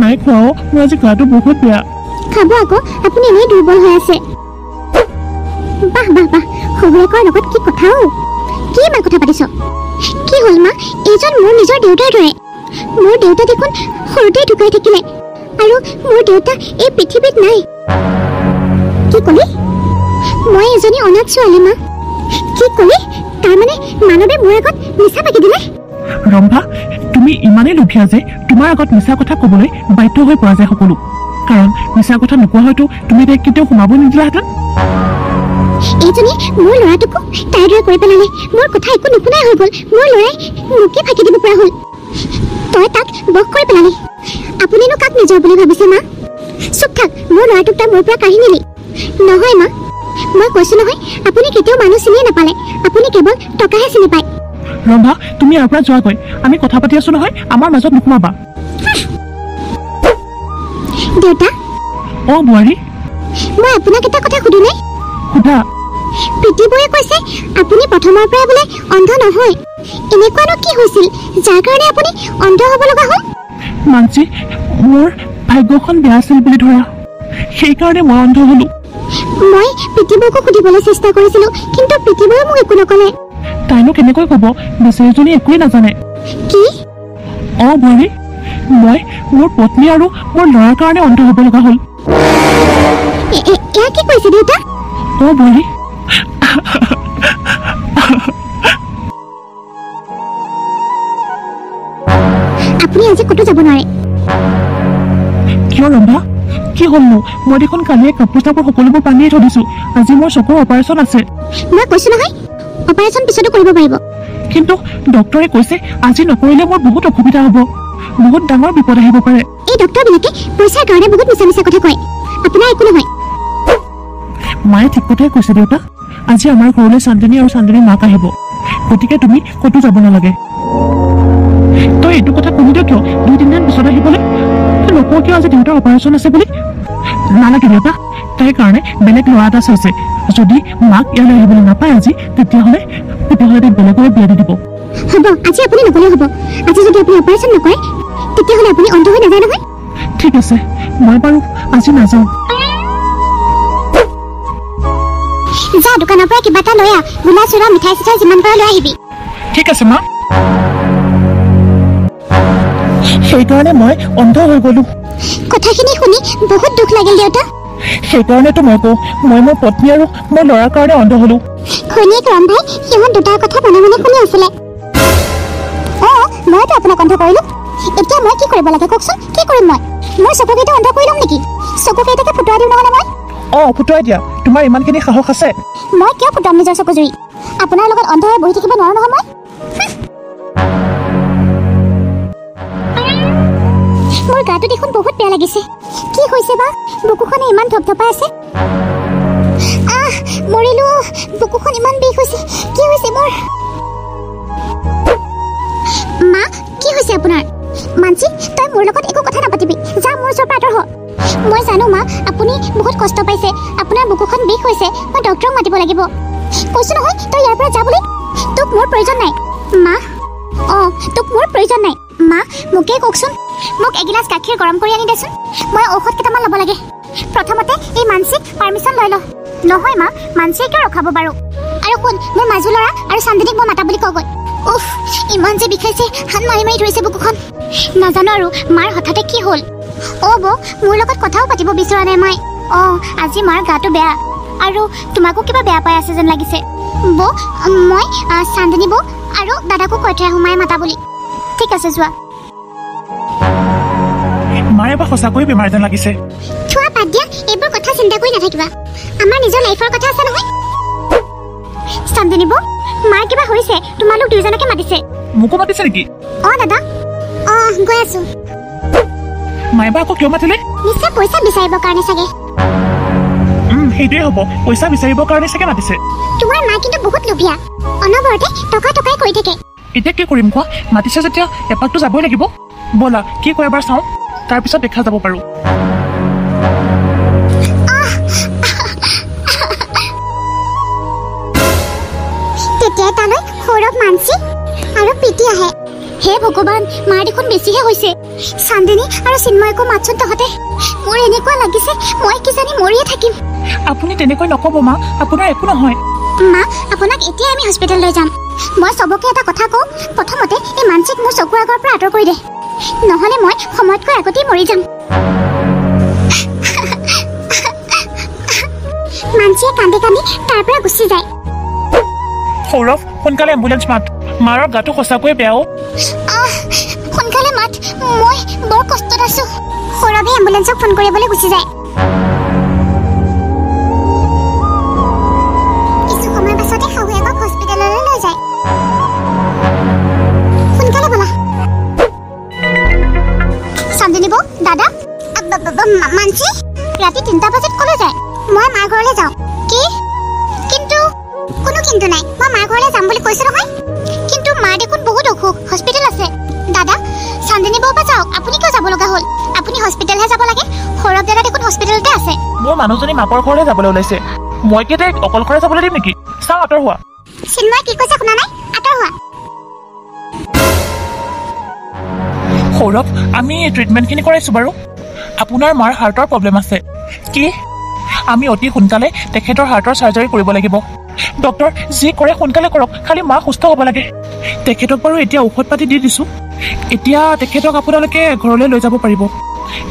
নাই খোৱাও মোৰ আজি গাটো বহুত বেয়া। খাব আকৌ আপুনি এনেই দুৰ্বল হৈ আছে। বাহ বাহ বাহ শহুৰেকৰ লগত কি কথা অ? কি ইমান কথা পাতিছ? কি হ'ল মা? এইজন মোৰ নিজৰ দেউতাৰ দৰে। মোৰ দেউতা দেখোন সৰুতেই ঢুকাই থাকিলে। আৰু মোৰ দেউতা এই পৃথিৱীত নাই। কি ক'লি? মই এজনী অনাথ ছোৱালী মা। কি ক'লি? তাৰমানে মানৱে মোৰ আগত মিছা পাকি দিলে? ৰম্ভা তুমি ইমানেই লোভীয়া যে তোমাৰ আগত মিছা কথা ক'বলৈ বাধ্য হৈ পৰা যায় সকলো। কাৰণ মিছা কথা নোকোৱা হয়তো তুমি তাইক কেতিয়াও সোমাব নিদিলাহেঁতেন এইজনী মোৰ ল'ৰাটোকো তাইৰ দৰে কৰি পেলালে। মোৰ কথা একো নুশুনাই হৈ গ'ল। মোৰ ল'ৰাই মোকে ফাঁকি দিব পৰা হ'ল। তই তাক বস কৰি পেলালি। আপুনিনো কাক নিজৰ বুলি ভাবিছে মা? চুপ থাক মোৰ ল'ৰাটোক তই মোৰ পৰা কাঢ়ি নিলি। নহয় মা। মই কৈছো নহয় আপুনি কেতিয়াও মানুহ চিনিয়ে নাপালে। আপুনি কেৱল টকাহে চিনি পায়। ৰম্ভা তুমি ইয়াৰ পৰা যোৱাগৈ। আমি কথা পাতি আছো নহয় আমাৰ মাজত নোসোমাবা। দেউতা? অ বোৱাৰী। মই আপোনাক এটা কথা সুধোনে? সোধা। প্ৰীতিবৌয়ে কৈছে আপুনি প্ৰথমৰ পৰাই বোলে অন্ধ নহয়। এনেকুৱানো কি হৈছিল যাৰ কাৰণে আপুনি অন্ধ হ'ব লগা হ'ল? মানসী মোৰ ভাগ্যখন বেয়া আছিল বুলি ধৰা। সেইকাৰণে মই অন্ধ হলো। মই প্ৰীতিবৌকো সুধিবলৈ চেষ্টা কৰিছিলো কিন্তু প্ৰীতিবৌয়ে মোক একো নকলে। তাইনো কেনেকৈ ক'ব? বেচেৰীজনী একোৱেই নাজানে। কি? অ বোৱাৰী। মই মোৰ পত্নী আৰু মোৰ ল'ৰাৰ কাৰণে অন্ধ হ'ব লগা হ'ল। এয়া কি কৈছে দেউতা? অ বোৱাৰী আপুনি আজি ক'তো যাব নোৱাৰে। কিয় ৰম্ভা কি হ'লনো মই দেখোন কালিয়ে কাপোৰ চাপোৰ সকলোবোৰ পানীয়ে থৈ দিছো। আজি মোৰ চকুৰ অপাৰেশ্যন আছে। মই কৈছো নহয় অপাৰেশ্যন পিছতো কৰিব পাৰিব। কিন্তু ডক্তৰে কৈছে আজি নকৰিলে মোৰ বহুত অসুবিধা হ'ব। বহুত ডাঙৰ বিপদ আহিব পাৰে। এই ডক্তৰবিলাকে পইচাৰ কাৰণে বহুত মিছা মিছা কথা কয়। আপোনাৰ একো নহয়। মায়ে ঠিক কথাই কৈছে দেউতা। আজি আমাৰ ঘৰলৈ চান্দিনী আৰু চান্দিনীৰ মাক আহিব। গতিকে তুমি ক'তো যাব নালাগে। তই এইটো কথা কলি কিয় দুই তিনিদিন পিছত আহিবলৈ। নকওঁ কিয় আজি দেউতাৰ অপাৰেশ্যন আছে বুলি? নালাগে দেউতা। তাইৰ কাৰণে বেলেগ ল'ৰা এটা চাইছে যদি মাক ইয়ালৈ আহিবলৈ নাপায় আজি তেতিয়াহ'লে তেতিয়াহ'লে তাইক বেলেগৰে বিয়া দি দিব। হ'ব আজি আপুনি নগ'লেও হ'ব। আজি যদি আপুনি অপাৰেশ্যন নকৰে তেতিয়াহ'লে আপুনি অন্ধ হৈ নাযায় নহয়? ঠিক আছে মই বাৰু আজি নাযাওঁ। যা দোকানৰ পৰা কিবা এটা লৈ আহ। গোলা চোৰা মিঠাই চিঠাই যিমান পাৰ লৈ আহিবি। ঠিক আছে মা। সেইকাৰণে মই অন্ধ হৈ গ'লো। কথাখিনি শুনি বহুত দুখ লাগিল দেউতা। সেইকাৰণেতো মই কওঁ মই মোৰ পত্নী আৰু মোৰ ল'ৰাৰ কাৰণে অন্ধ হলো। ঘৈণীয়েক ৰন্ধাই সিহঁত দুটাৰ কথা মনে মনে শুনি আছিলে। অঁ মইতো আপোনাক অন্ধ কৰিলো। এতিয়া মই কি কৰিব লাগে কওকচোন? কি কৰিম মই? মোৰ চকুকেইটা অন্ধ কৰি ল'ম নেকি? চকুকেইটাকে ফুটুৱাই দিওঁ নহ'লে মই? অ ফুটুৱাই দিয়া। তোমাৰ ইমানখিনি সাহস আছে। মই কিয় ফুটাম নিজৰ চকু জুৰি? আপোনাৰ লগত অন্ধ হৈ বহি থাকিব নোৱাৰো নহয় মই? মোৰ গাটো দেখোন বহুত বেয়া লাগিছে। কি হৈছে বা? বুকুখনে ইমান ধপধপাই আছে। আহ মৰিলো। বুকুখন ইমান বিষ হৈছে। কি হৈছে মোৰ? মা কি হৈছে আপোনাৰ? মানসী তই মোৰ লগত একো কথা নাপাতিবি। যা মোৰ ওচৰৰ পৰা আঁতৰ হ। মই জানো মা আপুনি বহুত কষ্ট পাইছে। আপোনাৰ বুকুখন বিষ হৈছে মই ডক্তৰক মাতিব লাগিব। কৈছো নহয় তই ইয়াৰ পৰা যা বুলি। তোক মোৰ প্ৰয়োজন নাই। মা অঁ তোক মোৰ প্ৰয়োজন নাই। মা মোকেই কওকচোন মোক এগিলাচ গাখীৰ গৰম কৰি আনি দেচোন। মই ঔষধ কেইটামান ল'ব লাগে। প্ৰথমতে এই মানসীক পাৰ্মিশ্যন লৈ ল। নহয় মা মানসীয়ে কিয় ৰখাব বাৰু আৰু শুন মোৰ মাজু ল'ৰা আৰু চান্দিনীক মই মাতা বুলি কগৈ উফ ইমান যে বিষাইছে হাত মাৰি মাৰি ধৰিছে বুকুখন। নাজানো আৰু মাৰ হঠাতে কি হ'ল? অ' বৌ মোৰ লগত কথাও পাতিব বিচৰা নাই মই। অঁ আজি মাৰ গাটো বেয়া। আৰু তোমাকো কিবা বেয়া পাই আছে যেন লাগিছে। বৌ মই চান্দিনী বৌ আৰু দাদাকো কৈ থৈ আহোঁ মায়ে মাতা বুলি। ঠিক আছে যোৱা। মায়ে বা সঁচাকৈ বেমাৰ যেন লাগিছে। থোৱা বাদ দিয়া এইবোৰ কথা চিন্তা কৰি নাথাকিবা। আমাৰ নিজৰ লাইফৰ কথা আছে নহয়। চান্দিনী বৌ মাৰ কিবা হৈছে? তোমালোক দুয়োজনকে মাতিছে। মোকো মাতিছে নেকি? অঁ দাদা। অঁ গৈ আছো মায়ে বা আকৌ কিয় মাতিলে নিশ্চয় পইচা বিচাৰিবৰ কাৰণে চাগে সেইটোৱে হ'ব পইচা বিচাৰিবৰ কাৰণে চাগে মাতিছে তোমাৰ মা কিন্তু বহুত লোভীয়া অনবৰতে টকা টকাই কৰি থাকে এতিয়া কি কৰিম কোৱা মাতিছে যেতিয়া এপাকটো যাবই লাগিব ব'লা কি কয় এবাৰ চাওঁ তাৰপিছত দেখা যাব পাৰোঁ তেতিয়াই তালৈ সৌৰভ মানসী আৰু প্ৰীতি আহে হে ভগৱান মাৰ দেখোন বেছিহে হৈছে। চান্দিনী আৰু চিন্ময়কো মাতচোন তহঁতে। মোৰ এনেকুৱা লাগিছে মই কিজানি মৰিয়ে থাকিম। আপুনি তেনেকৈ নক'ব মা। আপোনাৰ একো নহয়। মা আপোনাক এতিয়া আমি হস্পিটেললৈ যাম। মই চবকে এটা কথা কওঁ প্ৰথমতে এই মানসীক মোৰ চকুৰ আগৰ পৰা আঁতৰ কৰি দে। নহ'লে মই সময়তকৈ আগতেই মৰি যাম। মানসীয়ে কান্দি কান্দি তাৰ পৰা গুচি যায়। সৌৰভ সোনকালে এম্বুলেঞ্চ মাত। মাৰৰ গাটো সঁচাকৈয়ে বেয়াও। মই বৰ কষ্টত আছো সৌৰভে এম্বুলেঞ্চক ফোন কৰিবলৈ গুচি যায়। কিছু সময়ৰ পাছতে শাহুৱেকক হস্পিটেললৈ লৈ যায়। সোনকালে বলা। চাঞ্জনী বৌ দাদা মানচি ৰাতি তিনিটা বজাত কলৈ যায়? মই মাৰ ঘৰলৈ যাওঁ। কি? কিন্তু কোনো কিন্তু নাই। মই মাৰ ঘৰলৈ যাম বুলি কৈছো নহয়। কিন্তু মাৰ দেখোন বহুত অসুখ। হস্পিটেল আছে। দাদা চাঞ্জনী বৌ যাওক আপুনি কিয় যাব লগা হ'ল? আপুনি হস্পিটেলহে যাব লাগে? সৌৰভ দাদা দেখোন হস্পিটেলতে আছে। মোৰ মানুহজনী মাকৰ ঘৰলৈ যাবলৈ ওলাইছে। মই কি তাইক অকলশৰে যাবলৈ দিম নেকি? চাওঁ আঁতৰ হোৱা। চিন্ময় কি কৈছে শুনা নাই? আঁতৰ হোৱা। সৌৰভ আমি ট্ৰিটমেণ্টখিনি কৰাইছোঁ বাৰু। আপোনাৰ মাৰ হাৰ্টৰ প্ৰব্লেম আছে। কি? আমি অতি সোনকালে তেখেতৰ হাৰ্টৰ চাৰ্জাৰী কৰিব লাগিব। ডক্টৰ যি কৰে সোনকালে কৰক খালি মা সুস্থ হ'ব লাগে। তেখেতক বাৰু এতিয়া ঔষধ পাতি দি দিছোঁ। এতিয়া তেখেতক আপোনালোকে ঘৰলৈ লৈ যাব পাৰিব।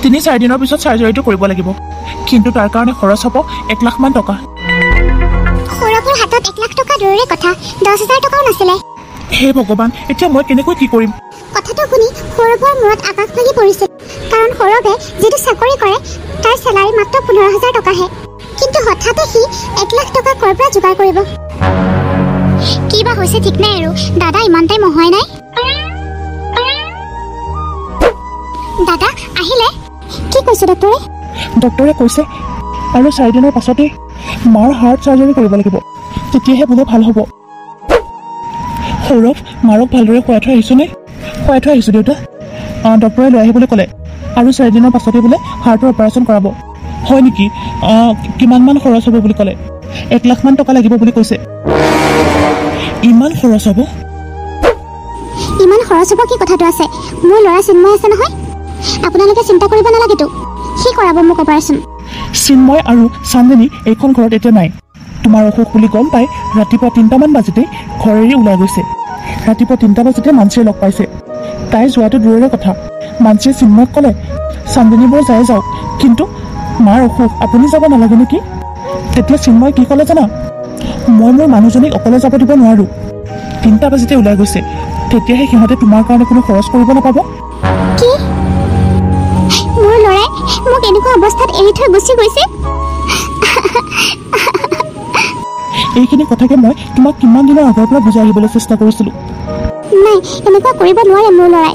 তিনি চাৰিদিনৰ পিছত চাৰ্জাৰীটো কৰিব লাগিব। কিন্তু তাৰ কাৰণে খৰচ হ'ব এক লাখমান টকা। সৌৰভৰ হাতত এক লাখ টকা দূৰৰে কথা। দহ হাজাৰ টকাও নাছিলে। হে ভগৱান এতিয়া মই কেনেকৈ কি কৰিম? কথাটো শুনি সৌৰভৰ মূৰত আকাশ ভাগি পৰিছিল। কাৰণ সৌৰভে যিটো চাকৰি কৰে তাৰ চেলাৰী মাত্ৰ পোন্ধৰ হাজাৰ টকাহে। কিন্তু হঠাতে সি এক লাখ টকা ক'ৰ পৰা যোগাৰ কৰিব? কি বা হৈছে ঠিক নাই আৰু। দাদা নাই? দাদা আহিলে। কি কৈছে ডক্টৰে ডক্টৰে কৈছে আৰু চাৰিদিনৰ পাছতেই মাৰ হাৰ্ট চাৰ্জাৰী কৰিব লাগিব। তেতিয়াহে বোলে ভাল হ'ব। সৌৰভ মাৰক ভালদৰে খুৱাই থৈ আহিছোঁনে? খুৱাই থৈ আহিছোঁ দেউতা। অঁ ডক্টৰে লৈ আহিবলৈ ক'লে। আৰু চাৰিদিনৰ পাছতে বোলে হাৰ্টৰ অপাৰেশ্যন কৰাব। হয় নেকি? অঁ কিমানমান খৰচ হ'ব বুলি ক'লে? এক লাখমান টকা লাগিব বুলি কৈছে। ইমান খৰচ হ'ব? ইমান খৰচ হ'ব কি কথাটো আছে? মোৰ ল'ৰা চিন্ময় আছে নহয়। আপোনালোকে চিন্তা কৰিব নালাগেতো। সি কৰাব মোক অপাৰেশ্যন? চিন্ময় আৰু চান্দনী এইখন ঘৰত এতিয়া নাই। তোমাৰ অসুখ বুলি গম পাই ৰাতিপুৱা তিনিটামান বাজিতেই ঘৰ এৰি ওলাই গৈছে। ৰাতিপুৱা তিনিটা বাজিতে মানসীয়ে লগ পাইছে। তাই যোৱাটো দূৰৰে কথা। মানসীয়ে চিন্ময়ক ক'লে চান্দনী বৰ যাই যাওক কিন্তু মাৰ অসুখ আপুনি যাব নালাগে নেকি? তেতিয়া চিন্ময় কি ক'লে জানা? মই মোৰ মানুহজনীক অকলে যাব দিব নোৱাৰোঁ। তিনিটা বাজিতে ওলাই গৈছে। তেতিয়াহে সিহঁতে তোমাৰ কাৰণে কোনো খৰচ কৰিব নাপাব। মোক এনেকুৱা অৱস্থাত এৰি থৈ গুচি গৈছে? এইখিনি কথাকে মই তোমাক কিমান দিনৰ আগৰ পৰা বুজাই আহিবলৈ চেষ্টা কৰিছিলোঁ। নাই এনেকুৱা কৰিব নোৱাৰে মোৰ ল'ৰাই।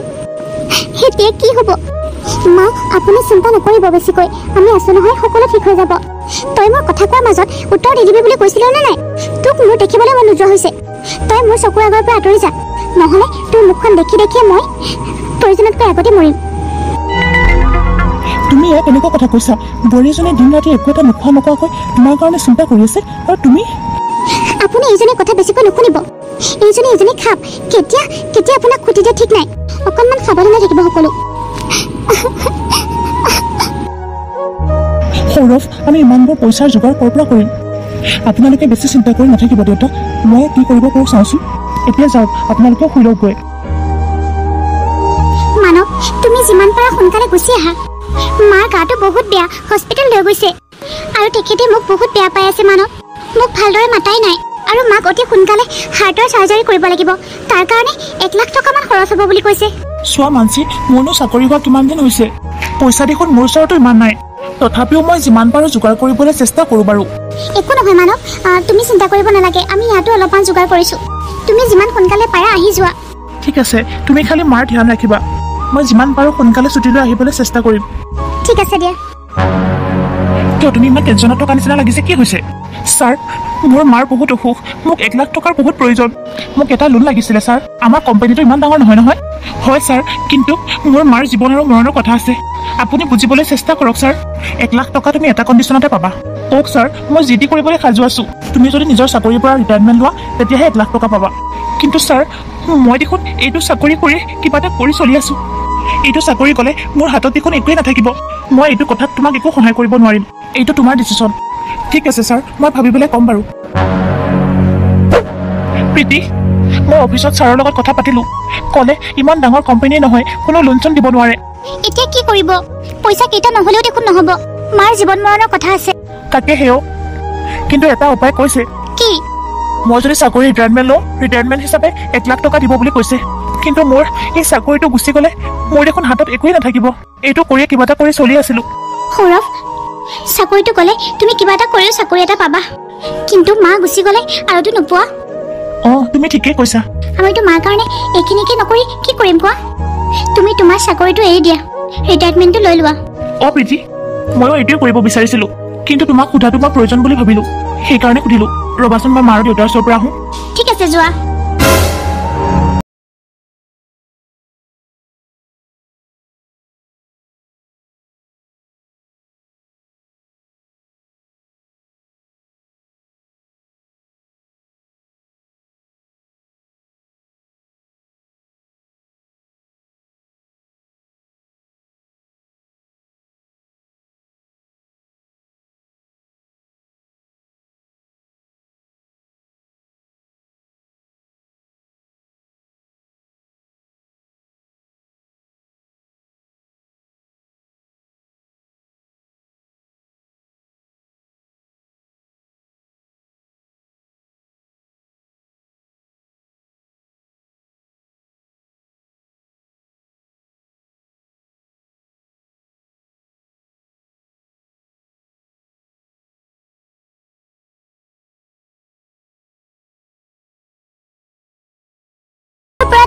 এতিয়া কি হ'ব? মা আপুনি চিন্তা নকৰিব বেছিকৈ। আমি আছো নহয় সকলো ঠিক হৈ যাব। তই মোৰ কথা কোৱাৰ মাজত উত্তৰ নিদিবি বুলি কৈছিলো নে নাই? তোক মোৰ দেখিবলৈ মন নোযোৱা হৈছে। তই মোৰ চকুৰ আগৰ পৰা আঁতৰি যা। নহ'লে তোৰ মুখখন দেখি দেখিয়ে মই প্ৰয়োজনতকৈ আগতে মৰিম। তুমি ইয়াক এনেকুৱা কথা কৈছা। বোৱাৰীজনীয়ে দিন ৰাতি একো এটা নোখোৱা নোখোৱাকৈ তোমাৰ কাৰণে চিন্তা কৰি আছে আৰু তুমি? আপুনি এইজনী কথা বেছিকৈ নুশুনিব। এইজনী এজনী খাপ। কেতিয়া কেতিয়া আপোনাক খুটি দিয়ে ঠিক নাই। অকণমান সাৱধানে থাকিব সকলো। সৌৰভ আমি ইমানবোৰ পইচাৰ যোগাৰ ক'ৰ পৰা কৰিম? আপোনালোকে বেছি চিন্তা কৰি নাথাকিব দেউতা। মই কি কৰিব পাৰোঁ চাওঁচোন। এতিয়া যাওক আপোনালোকে শুই লওকগৈ মানৱ তুমি যিমান পাৰা সোনকালে গুচি আহা। মাৰ গাটো বহুত বেয়া হস্পিটেল লৈ গৈছে। আৰু তেখেতে মোক বহুত বেয়া পাই আছে মানৱ। মোক ভালদৰে মাতাই নাই। আৰু মাক অতি সোনকালে হাৰ্টৰ চাৰ্জাৰী কৰিব লাগিব। তাৰ কাৰণে এক লাখ টকামান খৰচ হ'ব বুলি কৈছে। চোৱা মানসী মোৰনো চাকৰি হোৱা কিমান দিন হৈছে? পইচা দেখোন মোৰ ওচৰতো ইমান নাই। তথাপিও মই যিমান পাৰোঁ যোগাৰ কৰিবলৈ চেষ্টা কৰোঁ বাৰু। একো নহয় মানৱ। আহ, তুমি চিন্তা কৰিব নালাগে। আমি ইয়াতো অলপমান যোগাৰ কৰিছোঁ। তুমি যিমান সোনকালে পাৰা আহি যোৱা। ঠিক আছে তুমি খালি মাৰ ধ্যান ৰাখিবা। মই যিমান পাৰোঁ সোনকালে ছুটীলৈ আহিবলৈ চেষ্টা কৰিম। ঠিক আছে দিয়া। কিয় তুমি ইমান টেনশ্যনত থকা নিচিনা লাগিছে? কি হৈছে? ছাৰ মোৰ মাৰ বহুত অসুখ। মোক এক লাখ টকাৰ বহুত প্ৰয়োজন। মোক এটা লোন লাগিছিলে ছাৰ। আমাৰ কোম্পানীটো ইমান ডাঙৰ নহয় নহয়? হয় ছাৰ কিন্তু মোৰ মাৰ জীৱন আৰু মৰণৰ কথা আছে। আপুনি বুজিবলৈ চেষ্টা কৰক ছাৰ। এক লাখ টকা তুমি এটা কণ্ডিশ্যনতে পাবা। কওক ছাৰ মই যি টি কৰিবলৈ সাজু আছোঁ। তুমি যদি নিজৰ চাকৰিৰ পৰা ৰিটায়াৰমেণ্ট লোৱা তেতিয়াহে এক লাখ টকা পাবা। কিন্তু ছাৰ মই দেখোন এইটো চাকৰি কৰি কিবা এটা কৰি চলি আছোঁ। এইটো চাকৰি গ'লে মোৰ হাতত দেখোন একোৱেই নাথাকিব। মই এইটো কথাত তোমাক একো সহায় কৰিব নোৱাৰিম। এইটো তোমাৰ ডিচিশ্যন ঠিক আছে ছাৰ মই ভাবি পেলাই ক'ম বাৰু। প্ৰীতি মই অফিচত ছাৰৰ লগত কথা পাতিলোঁ। ক'লে ইমান ডাঙৰ কোম্পানী নহয় কোনো লোন চোন দিব নোৱাৰে। এতিয়া কি কৰিব? পইচা কেইটা নহ'লেও দেখোন নহ'ব। মাৰ জীৱন মৰণৰ কথা আছে। তাকে সেও কিন্তু এটা উপায় কৈছে। কি? মই যদি চাকৰি ৰিটায়াৰমেণ্ট লওঁ। ৰিটায়াৰমেণ্ট হিচাপে এক লাখ টকা দিব বুলি কৈছে। কিন্তু মোৰ এই চাকৰিটো গুচি গ'লে মোৰ দেখোন হাতত একোৱেই নাথাকিব। এইটো কৰিয়ে কিবা এটা কৰি চলি আছিলোঁ। সৌৰভ চাকৰিটো গ'লে তুমি কিবা এটা কৰিও চাকৰি এটা পাবা। কিন্তু মা গুচি গ'লে আৰুতো নোপোৱা। অঁ তুমি ঠিকেই কৈছা। আমিতো মাৰ কাৰণে এইখিনিকে নকৰি কি কৰিম কোৱা? তুমি তোমাৰ চাকৰিটো এৰি দিয়া। ৰিটায়াৰমেণ্টটো লৈ লোৱা। অঁ প্ৰীতি ময়ো এইটোৱে কৰিব বিচাৰিছিলো। কিন্তু তোমাক সোধাটো মই প্ৰয়োজন বুলি ভাবিলো। সেইকাৰণে সুধিলো। ৰবাচোন মই মাৰ দেউতাৰ ওচৰৰ পৰা আহোঁ। ঠিক আছে যোৱা।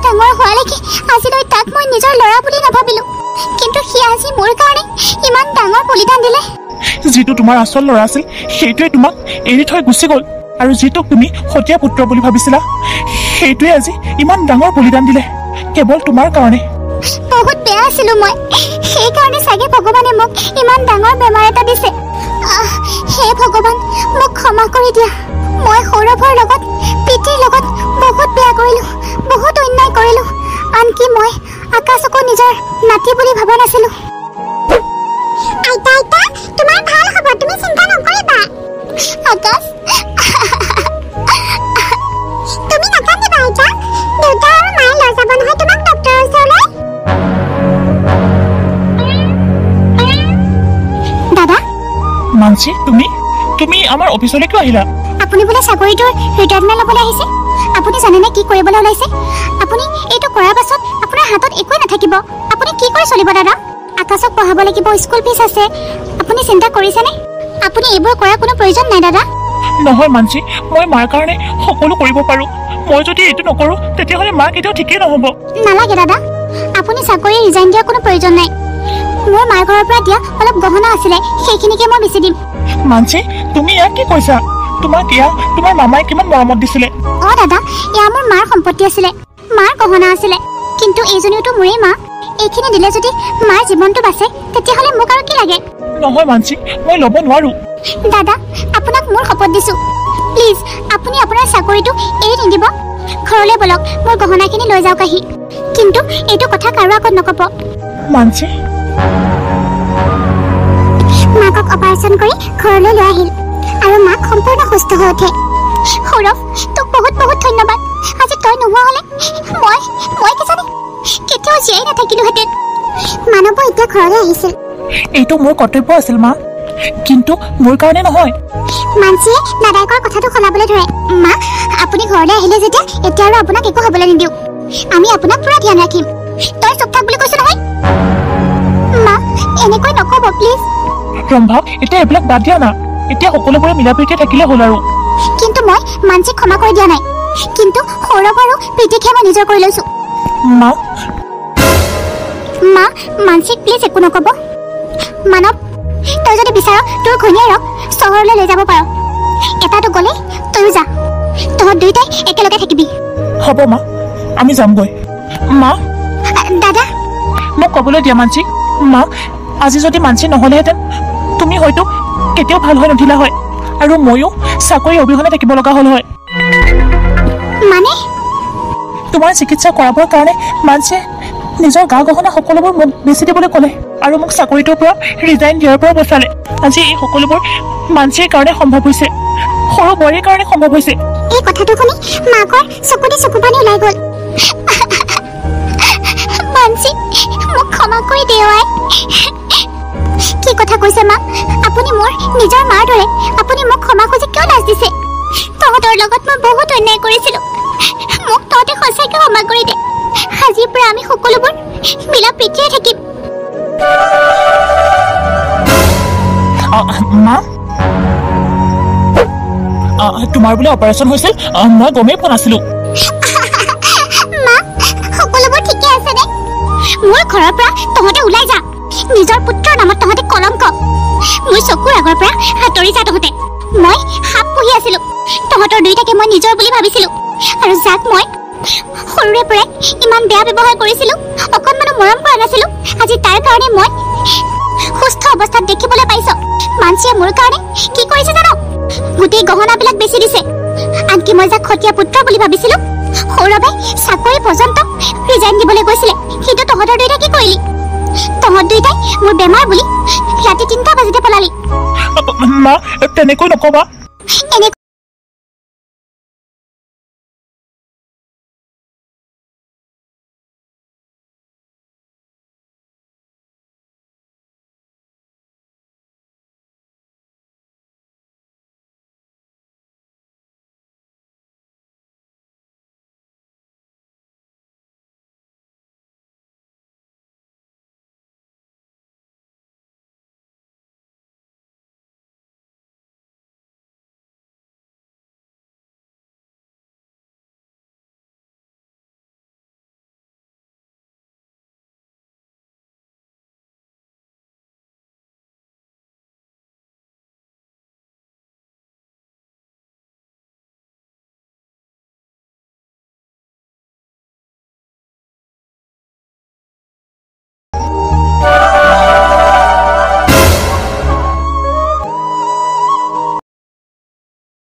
ডাঙৰ হোৱালৈকে আজিলৈ তাক মই নিজৰ ল'ৰা বুলি নাভাবিলো। কিন্তু সি আজি মোৰ কাৰণে ইমান ডাঙৰ বলিদান দিলে। যিটো তোমাৰ আচল ল'ৰা আছিল সেইটোৱে তোমাক এৰি থৈ গুচি গ'ল। আৰু যিটোক তুমি সতীয়া পুত্ৰ বুলি ভাবিছিলা সেইটোৱে আজি ইমান ডাঙৰ বলিদান দিলে কেৱল তোমাৰ কাৰণে। বহুত বেয়া আছিলো মই। সেইকাৰণে চাগে ভগৱানে মোক ইমান ডাঙৰ বেমাৰ এটা দিছে। হে ভগৱান মোক ক্ষমা কৰি দিয়া। মই সৌৰভৰ লগত পিতৃৰ লগত বহুত বেয়া কৰিলো বহুত অন্যায় কৰিলো। আনকি মই আকাশকো নিজৰ নাতি বুলি ভবা নাছিলো। মানসী তুমি? তুমি আমাৰ অফিচলৈ কিয় আহিলা? আপুনি বোলে চাকৰিটোৰ ৰিটায়াৰমেণ্ট ল'বলৈ আহিছে? আপুনি জানেনে কি কৰিবলৈ ওলাইছে? আপুনি এইটো কৰাৰ পাছত আপোনাৰ হাতত একোৱেই নাথাকিব। আপুনি কি কৰি চলিব দাদা? আকাশক পঢ়াব লাগিব স্কুল ফিজ আছে। আপুনি চিন্তা কৰিছেনে? আপুনি এইবোৰ কৰাৰ কোনো প্ৰয়োজন নাই দাদা। নহয় মানসী মই মাৰ কাৰণে সকলো কৰিব পাৰো। মই যদি এইটো নকৰো তেতিয়াহ'লে মা কেতিয়াও ঠিকেই নহ'ব। নালাগে দাদা। আপুনি চাকৰি ৰিজাইন দিয়াৰ কোনো প্ৰয়োজন নাই। মোৰ মাৰ ঘৰৰ পৰা দিয়া অলপ গহনা আছিলে সেইখিনিকে মই বেছি দিম। মানসী তুমি ইয়াক কি কৈছা? তোমাক এয়া তোমাৰ মামাই কিমান মৰমত দিছিলে। অঁ দাদা এয়া মোৰ মাৰ সম্পত্তি আছিলে মাৰ গহনা আছিলে। কিন্তু এইজনীওতো মোৰেই মা। এইখিনি দিলে যদি মাৰ জীৱনটো বাচে তেতিয়াহ'লে মোক আৰু কি লাগে? নহয় মানসী মই ল'ব নোৱাৰো। দাদা আপোনাক মোৰ শপত দিছো। প্লিজ আপুনি আপোনাৰ চাকৰিটো এৰি নিদিব। ঘৰলৈ বলক মোৰ গহনাখিনি লৈ যাওক আহি। কিন্তু এইটো কথা কাৰো আগত নক'ব। মানসী মাকক অপাৰেশ্যন কৰি ঘৰলৈ লৈ আহিল। আৰু মাক সম্পূৰ্ণ সুস্থ হৈ উঠে। সৌৰভ তোক বহুত বহুত ধন্যবাদ। আজি তই নোহোৱা হ'লে মই মই কিজানি কেতিয়াও জীয়াই নাথাকিলোহেঁতেন। মানৱ এতিয়া ঘৰলৈ আহিছিল। এইটো মোৰ কৰ্তব্য আছিল মা। কিন্তু মোৰ কাৰণে নহয়। মানসীয়ে দাদাইকৰ কথাটো সলাবলৈ ধৰে। মা আপুনি ঘৰলৈ আহিলে যেতিয়া এতিয়া আৰু আপোনাক একো হ'বলৈ নিদিওঁ। আমি আপোনাক পুৰা ধ্যান ৰাখিম। তই চুপ থাক বুলি কৈছো নহয়। মা এনেকৈ নক'ব প্লিজ ৰম্ভা এতিয়া এইবিলাক বাদ দিয়া না। এতিয়া সকলোবোৰে মিলা প্ৰীতিয়ে থাকিলে হ'ল আৰু। কিন্তু মই মানসীক ক্ষমা কৰি দিয়া নাই। কিন্তু সৌৰভ আৰু প্ৰীতিকহে মই নিজৰ কৰি লৈছো। মা? মা মানসীক প্লিজ একো নক'ব। মানৱ তই যদি বিচাৰ তোৰ ঘৈণীয়েৰক চহৰলৈ লৈ যাব পাৰ। এটাতো গ'লে তয়ো যা। তহঁত দুয়োটাই একেলগে থাকিবি। হ'ব মা আমি যামগৈ। মা? দাদা? মোক ক'বলৈ দিয়া মানসী মা আজি যদি মানসী নহ'লেহেঁতেন তুমি হয়তো কেতিয়াও ভাল হৈ নুঠিলা হয়। আৰু ময়ো চাকৰি অবিহনে থাকিব লগা হ'ল হয়। মানে? তোমাৰ চিকিৎসা কৰাবৰ কাৰণে মানসীয়ে নিজৰ গা গহনা সকলোবোৰ মোক বেচি দিবলৈ ক'লে আৰু মোক চাকৰিটোৰ পৰা ৰিজাইন দিয়াৰ পৰা বচালে। আজি এই সকলোবোৰ মানসীৰ কাৰণে সম্ভৱ হৈছে। সৰু বোৱাৰীৰ কাৰণে সম্ভৱ হৈছে। এই কথাটো শুনি মাকৰ চকুতে চকু পানী ওলাই গ'ল। কৰি দেৱাই কি কথা কৈছে মা? আপুনি মোৰ নিজৰ মাৰ দৰে আপুনি মোক ক্ষমা খুজি কিয় লাজ দিছে? তহঁতৰ লগত মই বহুত অন্যায় কৰিছিলো। মোক তহঁতে সঁচাকৈ ক্ষমা কৰি দে। আজিৰ পৰা আমি সকলোবোৰ মিলা প্ৰীতিৰে থাকিম। তোমাৰ বোলে অপাৰেশ্যন হৈছিল? মই গমেই পোৱা নাছিলোঁ। মোৰ ঘৰৰ পৰা তহঁতে ওলাই যা। নিজৰ পুত্ৰৰ নামত তহঁতে কলংক মোৰ চকুৰ আগৰ পৰা আঁতৰি যা তহঁতে। মই সাপ পুহি আছিলো। তহঁতৰ দুইটাকে মই নিজৰ বুলি ভাবিছিলো। আৰু যাক মই সৰুৰে পৰাই ইমান বেয়া ব্যৱহাৰ কৰিছিলো অকণমানো মৰম কৰা নাছিলো আজি তাৰ কাৰণে মই সুস্থ অৱস্থাত দেখিবলৈ পাইছ। মানসীয়ে মোৰ কাৰণে কি কৰিছে জানো? গোটেই গহনাবিলাক বেচি দিছে। আনকি মই যাক খতীয়া পুত্ৰ বুলি ভাবিছিলো সৌৰভে চাকৰি পৰ্যন্ত ৰিজাইন দিবলৈ কৈছিলে। কিন্তু তহঁতৰ দুইটাই কি কৰিলি? তহঁত দুইটাই মোৰ বেমাৰ বুলি ৰাতি তিনিটা বাজিতে পলালি। মা তেনেকৈ নকবা।